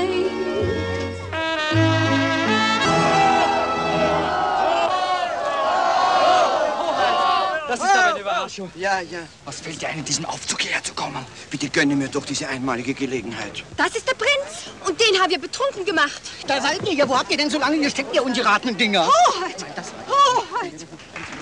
Das ist aber eine Überraschung. Ja, ja. Was fällt dir ein, in diesem Aufzug hierher zu kommen? Bitte gönne mir doch diese einmalige Gelegenheit. Das ist der Prinz. Und den haben wir betrunken gemacht. Da seid ihr ja. Wo habt ihr denn so lange gesteckt, ihr ungeratenen Dinger? Hoheit! Hoheit!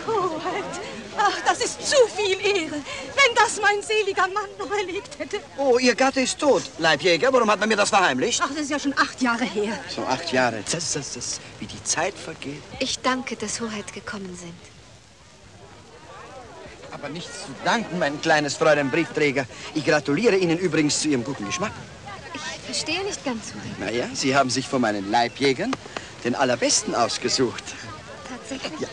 Hoheit! Ach, das ist zu viel Ehre. Wenn das mein seliger Mann noch erlebt hätte. Oh, Ihr Gatte ist tot, Leibjäger. Warum hat man mir das verheimlicht? Ach, das ist ja schon acht Jahre her. So acht Jahre. Das, das, das, wie die Zeit vergeht. Ich danke, dass Hoheit gekommen sind. Aber nichts zu danken, mein kleines Fräulein Briefträger. Ich gratuliere Ihnen übrigens zu Ihrem guten Geschmack. Ich verstehe nicht ganz, Hoheit. Naja, Sie haben sich von meinen Leibjägern den allerbesten ausgesucht. Tatsächlich? Ja.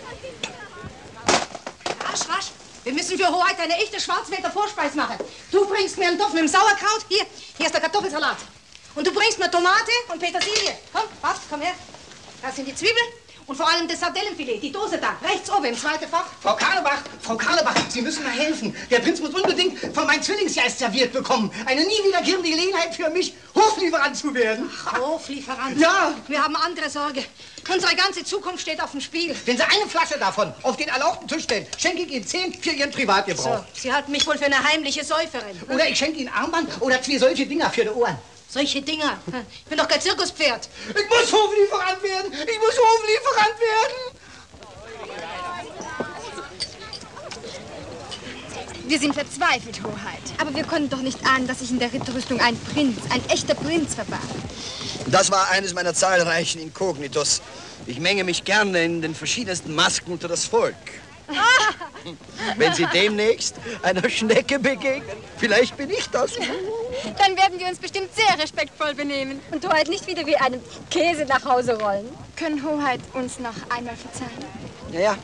Rasch, rasch. Wir müssen für Hoheit eine echte Schwarzwälder Vorspeis machen. Du bringst mir einen Topf mit dem Sauerkraut. Hier, hier ist der Kartoffelsalat. Und du bringst mir Tomate und Petersilie. Komm, passt, komm her. Das sind die Zwiebeln und vor allem das Sardellenfilet. Die Dose da, rechts oben im zweiten Fach. Frau Karlebach, Frau Karlebach, Sie müssen mir helfen. Der Prinz muss unbedingt von meinem Zwillingsgeist serviert bekommen. Eine nie wiederkehrende Gelegenheit für mich, Hoflieferant zu werden. Ach, Hoflieferant. Ja. Wir haben andere Sorge. Unsere ganze Zukunft steht auf dem Spiel. Wenn Sie eine Flasche davon auf den erlauchten Tisch stellen, schenke ich Ihnen zehn für Ihren Privatgebrauch. So, Sie halten mich wohl für eine heimliche Säuferin. Oder ich schenke Ihnen Armband oder zwei solche Dinger für die Ohren. Solche Dinger. Ich bin doch kein Zirkuspferd. Ich muss Hoflieferant werden. Ich muss Hoflieferant werden. Wir sind verzweifelt, Hoheit. Aber wir konnten doch nicht ahnen, dass sich in der Ritterrüstung ein Prinz, ein echter Prinz verbarg. Das war eines meiner zahlreichen Inkognitos. Ich menge mich gerne in den verschiedensten Masken unter das Volk. Wenn Sie demnächst einer Schnecke begegnen, vielleicht bin ich das. Dann werden wir uns bestimmt sehr respektvoll benehmen und Hoheit nicht wieder wie einen Käse nach Hause rollen. Können Hoheit uns noch einmal verzeihen? Ja, ja.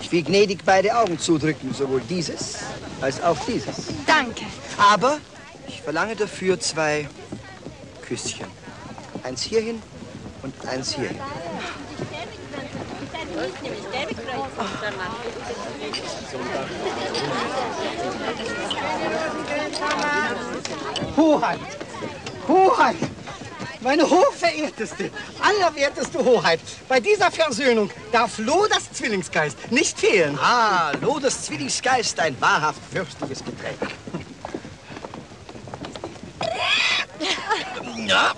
Ich will gnädig beide Augen zudrücken, sowohl dieses als auch dieses. Danke. Aber ich verlange dafür zwei Küsschen. Eins hierhin und eins hierhin. Hoheit, Hoheit, meine hochverehrteste, allerwerteste Hoheit, bei dieser Versöhnung darf Loh das Zwillingsgeist nicht fehlen. Ah, Loh des Zwillingsgeist, ein wahrhaft fürstliches Getränk. Ja.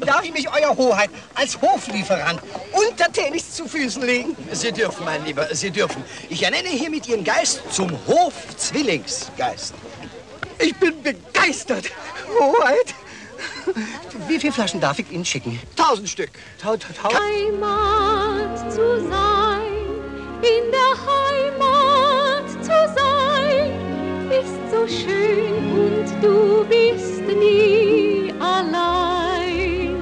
Darf ich mich, Euer Hoheit, als Hoflieferant untertänigst zu Füßen legen? Sie dürfen, mein Lieber, Sie dürfen. Ich ernenne hiermit Ihren Geist zum Hof-Zwillingsgeist. Ich bin begeistert, Hoheit. Wie viele Flaschen darf ich Ihnen schicken? Tausend Stück. Tau, tau, tau. Heimat zu sein, in der Heimat zu sein, ist so schön und du bist nie allein.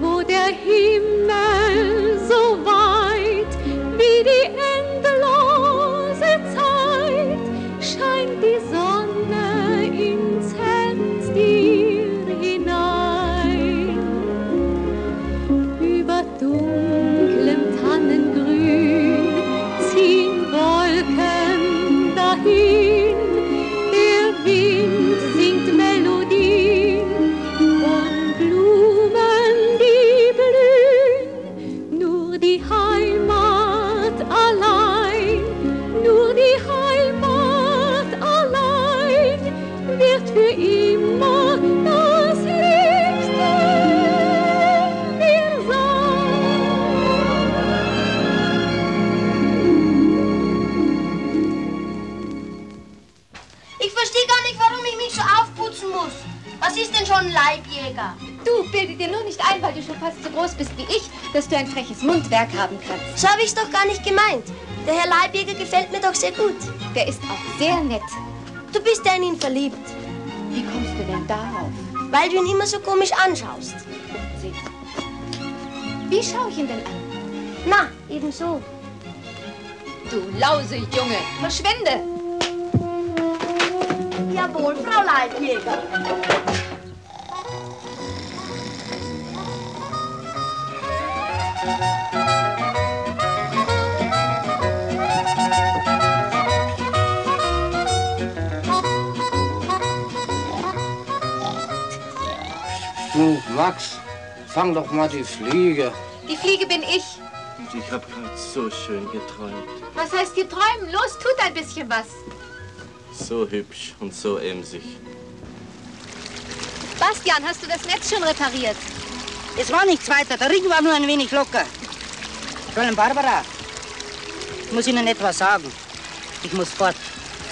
Wo der Himmel so weit wie die endlose Zeit scheint die Sonne groß bist wie ich, dass du ein freches Mundwerk haben kannst. So habe ich es doch gar nicht gemeint. Der Herr Leibjäger gefällt mir doch sehr gut. Der ist auch sehr nett. Du bist ja in ihn verliebt. Wie kommst du denn darauf? Weil du ihn immer so komisch anschaust. Wie schaue ich ihn denn an? Na, eben so. Du Lausejunge, verschwinde! Jawohl, Frau Leibjäger. Nun, Max, fang doch mal die Fliege. Die Fliege bin ich. Und ich hab grad so schön geträumt. Was heißt geträumen? Los, tut ein bisschen was. So hübsch und so emsig. Bastian, hast du das Netz schon repariert? Es war nichts weiter, der Ring war nur ein wenig locker. Fräulein Barbara, ich muss Ihnen etwas sagen. Ich muss fort.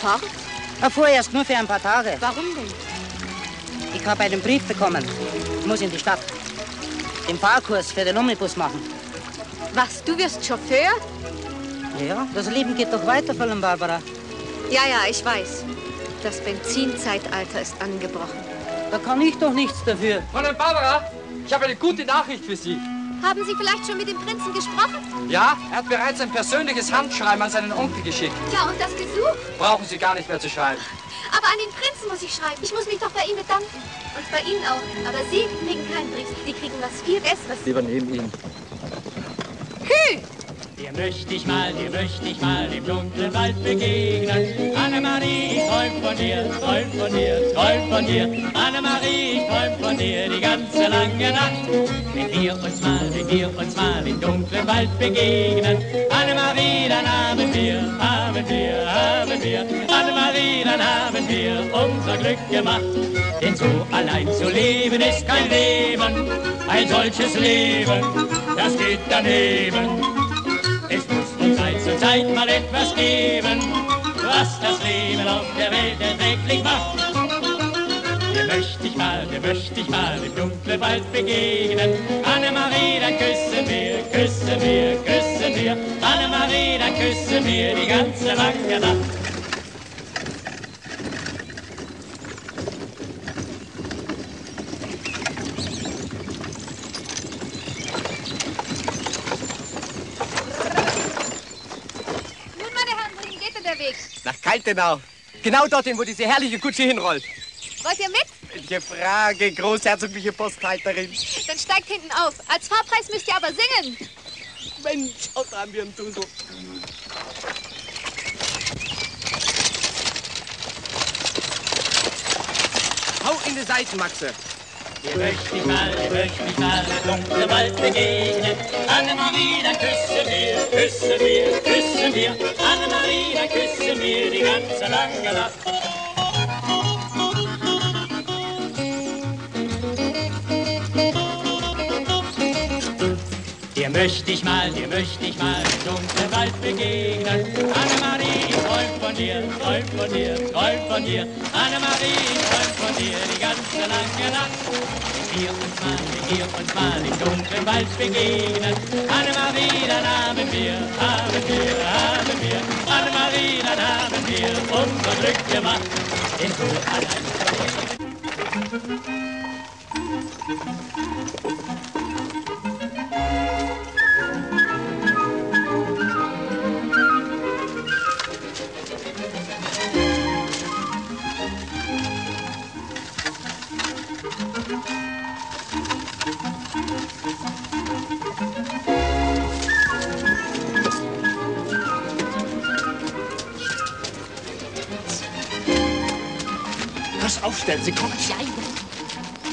Fort? Ja, vorerst nur für ein paar Tage. Warum denn? Ich habe einen Brief bekommen. Ich muss in die Stadt. Den Fahrkurs für den Omnibus machen. Was, du wirst Chauffeur? Ja, das Leben geht doch weiter, Fräulein Barbara. Ja, ja, ich weiß. Das Benzinzeitalter ist angebrochen. Da kann ich doch nichts dafür. Fräulein Barbara, ich habe eine gute Nachricht für Sie. Haben Sie vielleicht schon mit dem Prinzen gesprochen? Ja, er hat bereits ein persönliches Handschreiben an seinen Onkel geschickt. Ja, und das Gesuch? Brauchen Sie gar nicht mehr zu schreiben. Aber an den Prinzen muss ich schreiben. Ich muss mich doch bei ihm bedanken. Und bei Ihnen auch. Aber Sie kriegen keinen Brief. Sie kriegen was viel Besseres. Lieber neben Ihnen. Hü! Dir möchte ich mal, dir möchte ich mal im dunklen Wald begegnen. Annemarie, ich träum von dir, träum von dir, träum von dir. Annemarie, ich träum von dir die ganze lange Nacht. Wenn wir uns mal, wenn wir uns mal im dunklen Wald begegnen. Annemarie, dann haben wir, haben wir, haben wir. Annemarie, dann haben wir unser Glück gemacht. Denn so allein zu leben ist kein Leben. Ein solches Leben, das geht daneben. Es muss von Zeit zu Zeit mal etwas geben, was das Leben auf der Welt erträglich macht. Dir möchte ich mal, dir möchte ich mal im dunklen Wald begegnen. Annemarie, dann küsse mir, küsse mir, küsse mir. Annemarie, dann küsse mir die ganze lange Nacht. Nun, meine Herren, wohin geht denn der Weg? Nach Kaltenau. Genau dorthin, wo diese herrliche Kutsche hinrollt. Wollt ihr mit? Welche Frage, großherzogliche Posthalterin. Dann steigt hinten auf. Als Fahrpreis müsst ihr aber singen. Mensch, oh, da haben wir einen Dusel. Hau in die Seiten, Maxe. Dir möchte ich mal, dir möchte ich mal im dunklen Wald begegnen. Annemarie, dann küsse mir, küsse mir, küsse mir. Annemarie, dann küsse mir die ganze lange Nacht. Dir möchte ich mal, dir möchte ich mal im dunklen Wald begegnen. Annemarie, ich träum von dir, träum von dir, träum von dir. Annemarie, ich träum von dir die ganze lange Nacht. Wir uns mal, wir uns mal im dunklen Wald begegnen. Annemarie, dann haben wir, haben wir, haben wir. Annemarie, dann haben wir unser Glück gemacht. Denn so allein Pass auf,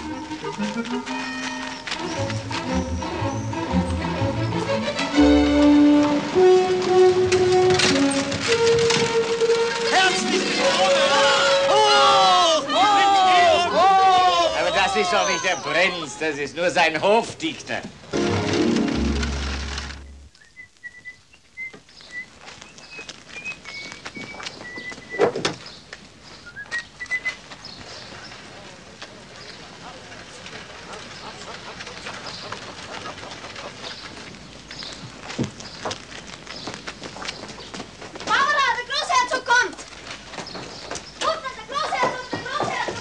stellen Sie kommen. Aber das ist doch nicht der Prinz, das ist nur sein Hofdichter. Barbara, der Großherzog kommt! Rudolf, der Großherzog, der Großherzog!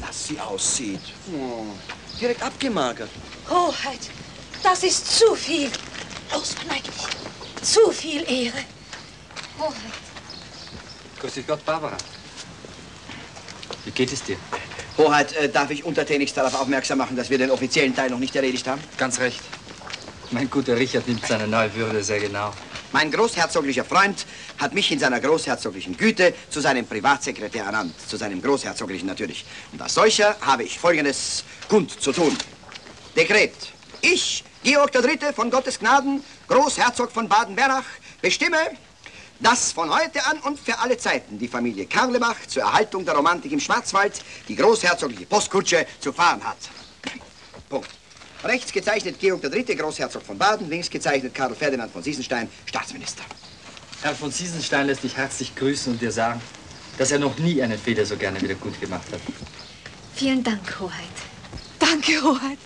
Was sie aussieht. Oh, abgemagert. Hoheit, das ist zu viel. Dich. Zu viel Ehre. Hoheit. Grüß dich Gott, Barbara. Wie geht es dir? Hoheit, äh, darf ich untertänigst darauf aufmerksam machen, dass wir den offiziellen Teil noch nicht erledigt haben? Ganz recht. Mein guter Richard nimmt seine neue Würde sehr genau. Mein großherzoglicher Freund hat mich in seiner großherzoglichen Güte zu seinem Privatsekretär ernannt. Zu seinem großherzoglichen natürlich. Und als solcher habe ich Folgendes kund zu tun. Dekret. Ich, Georg III. von Gottes Gnaden, Großherzog von Baden-Bernach, bestimme, dass von heute an und für alle Zeiten die Familie Karlebach zur Erhaltung der Romantik im Schwarzwald die großherzogliche Postkutsche zu fahren hat. Punkt. Rechts gezeichnet Georg III., Großherzog von Baden, links gezeichnet Karl Ferdinand von Siesenstein, Staatsminister. Herr von Siesenstein lässt dich herzlich grüßen und dir sagen, dass er noch nie einen Fehler so gerne wieder gut gemacht hat. Vielen Dank, Hoheit. Danke, Hoheit.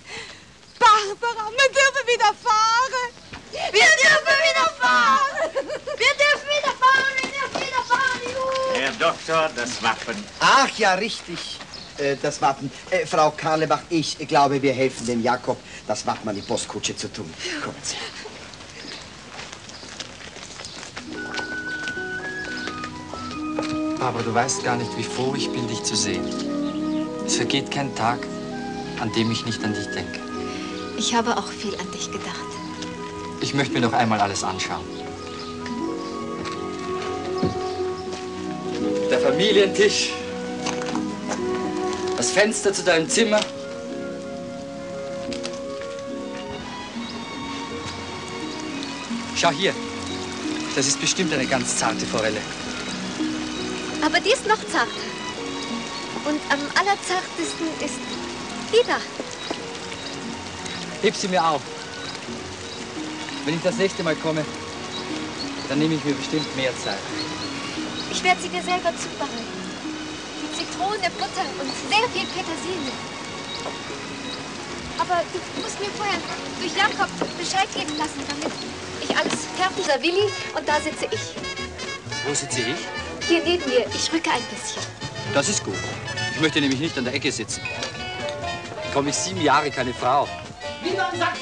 Barbara, wir dürfen wieder fahren. Wir dürfen wieder fahren. Wir dürfen wieder fahren, wir dürfen wieder fahren. Juhu. Herr Doktor, das Wappen. Ach ja, richtig. Äh, das Wappen. Äh, Frau Karlebach, ich glaube, wir helfen dem Jakob, das Wappen an die Postkutsche zu tun. Kommen Sie. Aber du weißt gar nicht, wie froh ich bin, dich zu sehen. Es vergeht kein Tag, an dem ich nicht an dich denke. Ich habe auch viel an dich gedacht. Ich möchte mir noch einmal alles anschauen. Der Familientisch. Das Fenster zu deinem Zimmer. Schau hier. Das ist bestimmt eine ganz zarte Forelle. Aber die ist noch zarter. Und am allerzartesten ist die da. Heb sie mir auf. Wenn ich das nächste Mal komme, dann nehme ich mir bestimmt mehr Zeit. Ich werde sie dir selber zubereiten. Mit Zitrone, Butter und sehr viel Petersilie. Aber du musst mir vorher durch Jakob Bescheid geben lassen, damit ich alles fertig habe. Willi und da sitze ich. Wo sitze ich? Hier neben mir. Ich rücke ein bisschen. Das ist gut. Ich möchte nämlich nicht an der Ecke sitzen. Komme ich sieben Jahre keine Frau. Lieber einen Sack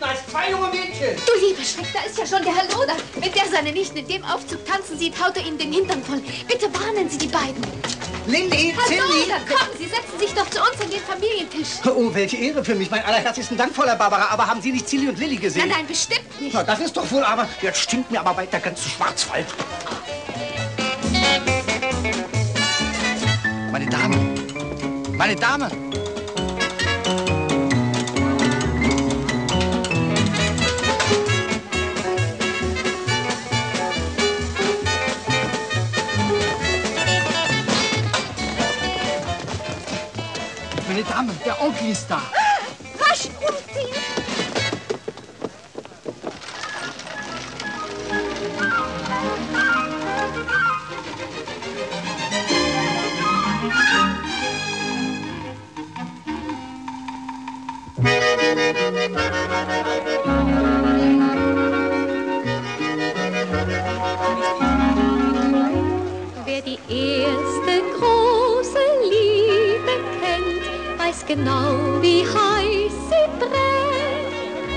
als zwei junge Mädchen. Du lieber Schreck, da ist ja schon der Herr Loder. Wenn der seine Nichten in dem Aufzug tanzen sieht, haut er ihnen den Hintern voll. Bitte warnen Sie die beiden. Lindy, Herr. Loder, kommen Sie, setzen sich doch zu uns an den Familientisch. Oh, welche Ehre für mich. Mein allerherzlichsten Dank, Fräulein Barbara. Aber haben Sie nicht Silly und Lilly gesehen? Nein, nein, bestimmt nicht. Na, das ist doch wohl aber... Jetzt stinkt mir aber weit der ganze Schwarzwald. Meine Damen! Meine Damen! Der Onkel ist da. Genau, wie heiß sie brennt.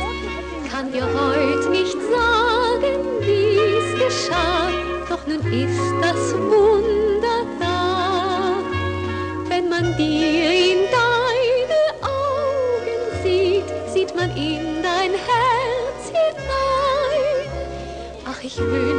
Kann dir heut nicht sagen, wie's geschah, doch nun ist das Wunder da. Wenn man dir in deine Augen sieht, sieht man in dein Herz hinein. Ach, ich wünschte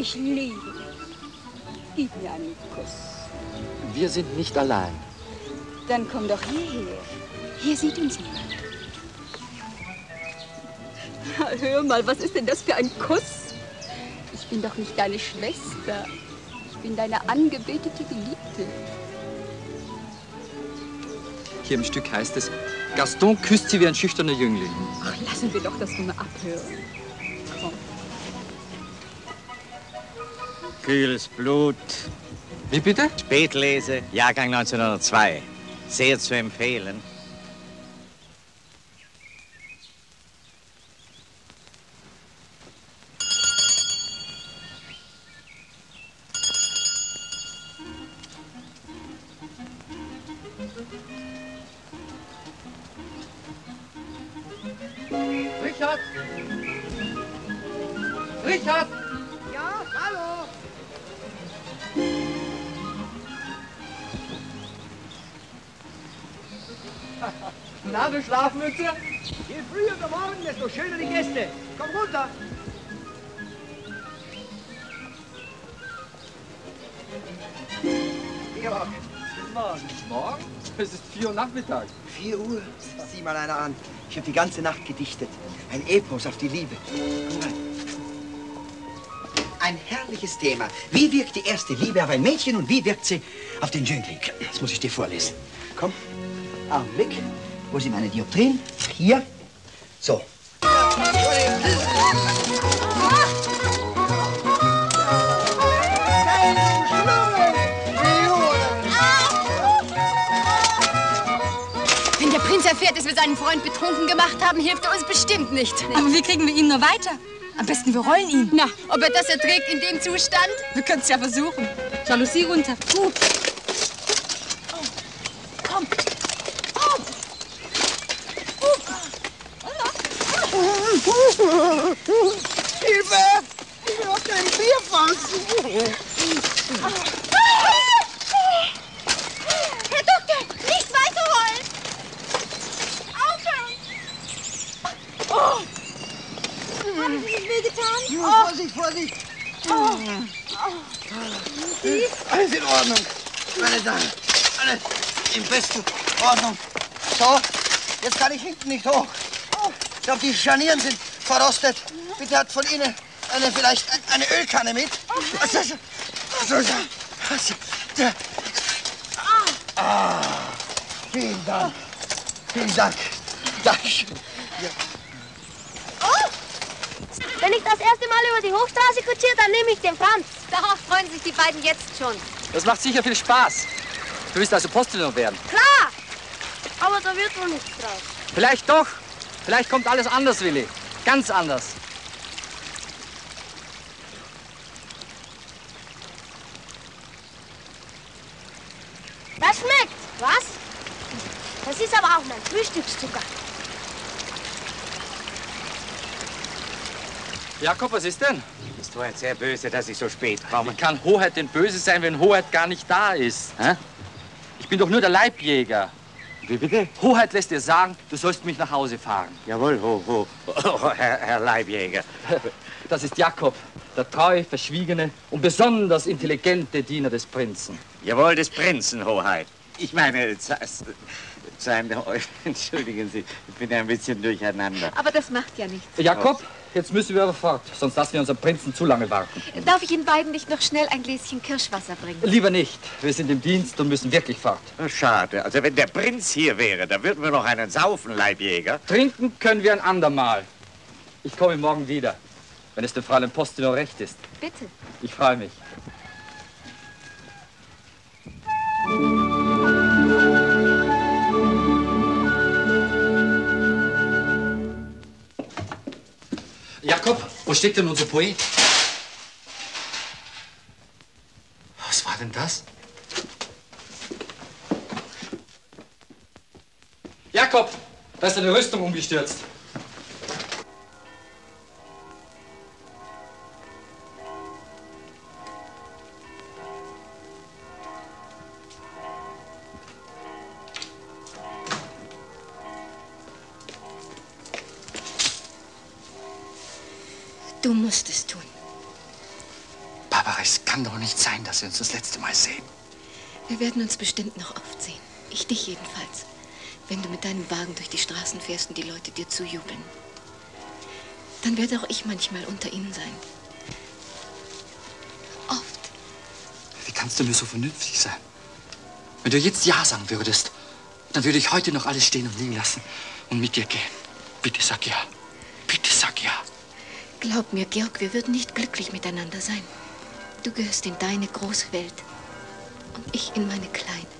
Ich liebe dich. Gib mir einen Kuss. Wir sind nicht allein. Dann komm doch hierher. Hier sieht uns niemand. Hör mal, was ist denn das für ein Kuss? Ich bin doch nicht deine Schwester. Ich bin deine angebetete Geliebte. Hier im Stück heißt es, Gaston küsst sie wie ein schüchterner Jüngling. Ach, lassen wir doch das nur abhören. Kühles Blut. Wie bitte? Spätlese, Jahrgang 1902. Sehr zu empfehlen. Sieh mal einer an. Ich habe die ganze Nacht gedichtet. Ein Epos auf die Liebe. Ein herrliches Thema. Wie wirkt die erste Liebe auf ein Mädchen und wie wirkt sie auf den Jüngling? Das muss ich dir vorlesen. Komm. Augenblick. Wo sind meine Dioptrien? Hier. So. Erfährt, dass wir seinen Freund betrunken gemacht haben, hilft er uns bestimmt nicht. Aber wie kriegen wir ihn nur weiter? Am besten wir rollen ihn. Na, ob er das erträgt in dem Zustand? Wir können es ja versuchen. Jalousie runter. Gut. Komm. Hilfe! Ich will auf dein Bier fassen. Herr Doktor, nicht weiterrollen! Aufhören! Oh. Haben Sie sich wehgetan? Ja, Vorsicht, Vorsicht. Oh. Sie? Alles in Ordnung. Meine Damen, alles in besten Ordnung. So, jetzt kann ich hinten nicht hoch. Ich glaube, die Scharnieren sind verrostet. Bitte hat von Ihnen eine, vielleicht eine Ölkanne mit. Ah, vielen Dank. Vielen Dank. Dankeschön. Ja. Oh! Wenn ich das erste Mal über die Hochstraße kutschiere, dann nehme ich den Franz. Darauf freuen sich die beiden jetzt schon. Das macht sicher viel Spaß. Du willst also Postillon werden. Klar! Aber da wird wohl nichts draus. Vielleicht doch. Vielleicht kommt alles anders, Willi. Ganz anders. Das schmeckt. Was? Das ist aber auch mein Frühstückszucker. Jakob, was ist denn? Bist du jetzt sehr böse, dass ich so spät komme? Wie kann Hoheit denn böse sein, wenn Hoheit gar nicht da ist? Hä? Ich bin doch nur der Leibjäger. Wie bitte? Hoheit lässt dir sagen, du sollst mich nach Hause fahren. Jawohl, ho, ho. Oh, Herr, Herr Leibjäger. Das ist Jakob, der treu, verschwiegene und besonders intelligente Diener des Prinzen. Jawohl, des Prinzen, Hoheit. Ich meine, entschuldigen Sie, ich bin ja ein bisschen durcheinander. Aber das macht ja nichts. Jakob, jetzt müssen wir aber fort, sonst lassen wir unseren Prinzen zu lange warten. Darf ich Ihnen beiden nicht noch schnell ein Gläschen Kirschwasser bringen? Lieber nicht. Wir sind im Dienst und müssen wirklich fort. Schade. Also wenn der Prinz hier wäre, da würden wir noch einen saufen, Leibjäger. Trinken können wir ein andermal. Ich komme morgen wieder, wenn es dem Fräulein Postillon recht ist. Bitte. Ich freue mich. Jakob, wo steckt denn unser Poet? Was war denn das? Jakob, da ist eine Rüstung umgestürzt. Dass wir uns das letzte Mal sehen. Wir werden uns bestimmt noch oft sehen. Ich dich jedenfalls. Wenn du mit deinem Wagen durch die Straßen fährst und die Leute dir zujubeln. Dann werde auch ich manchmal unter ihnen sein. Wie kannst du nur so vernünftig sein? Wenn du jetzt Ja sagen würdest, dann würde ich heute noch alles stehen und liegen lassen und mit dir gehen. Bitte sag Ja. Bitte sag Ja. Glaub mir, Georg, wir würden nicht glücklich miteinander sein. Du gehörst in deine große Welt und ich in meine kleine.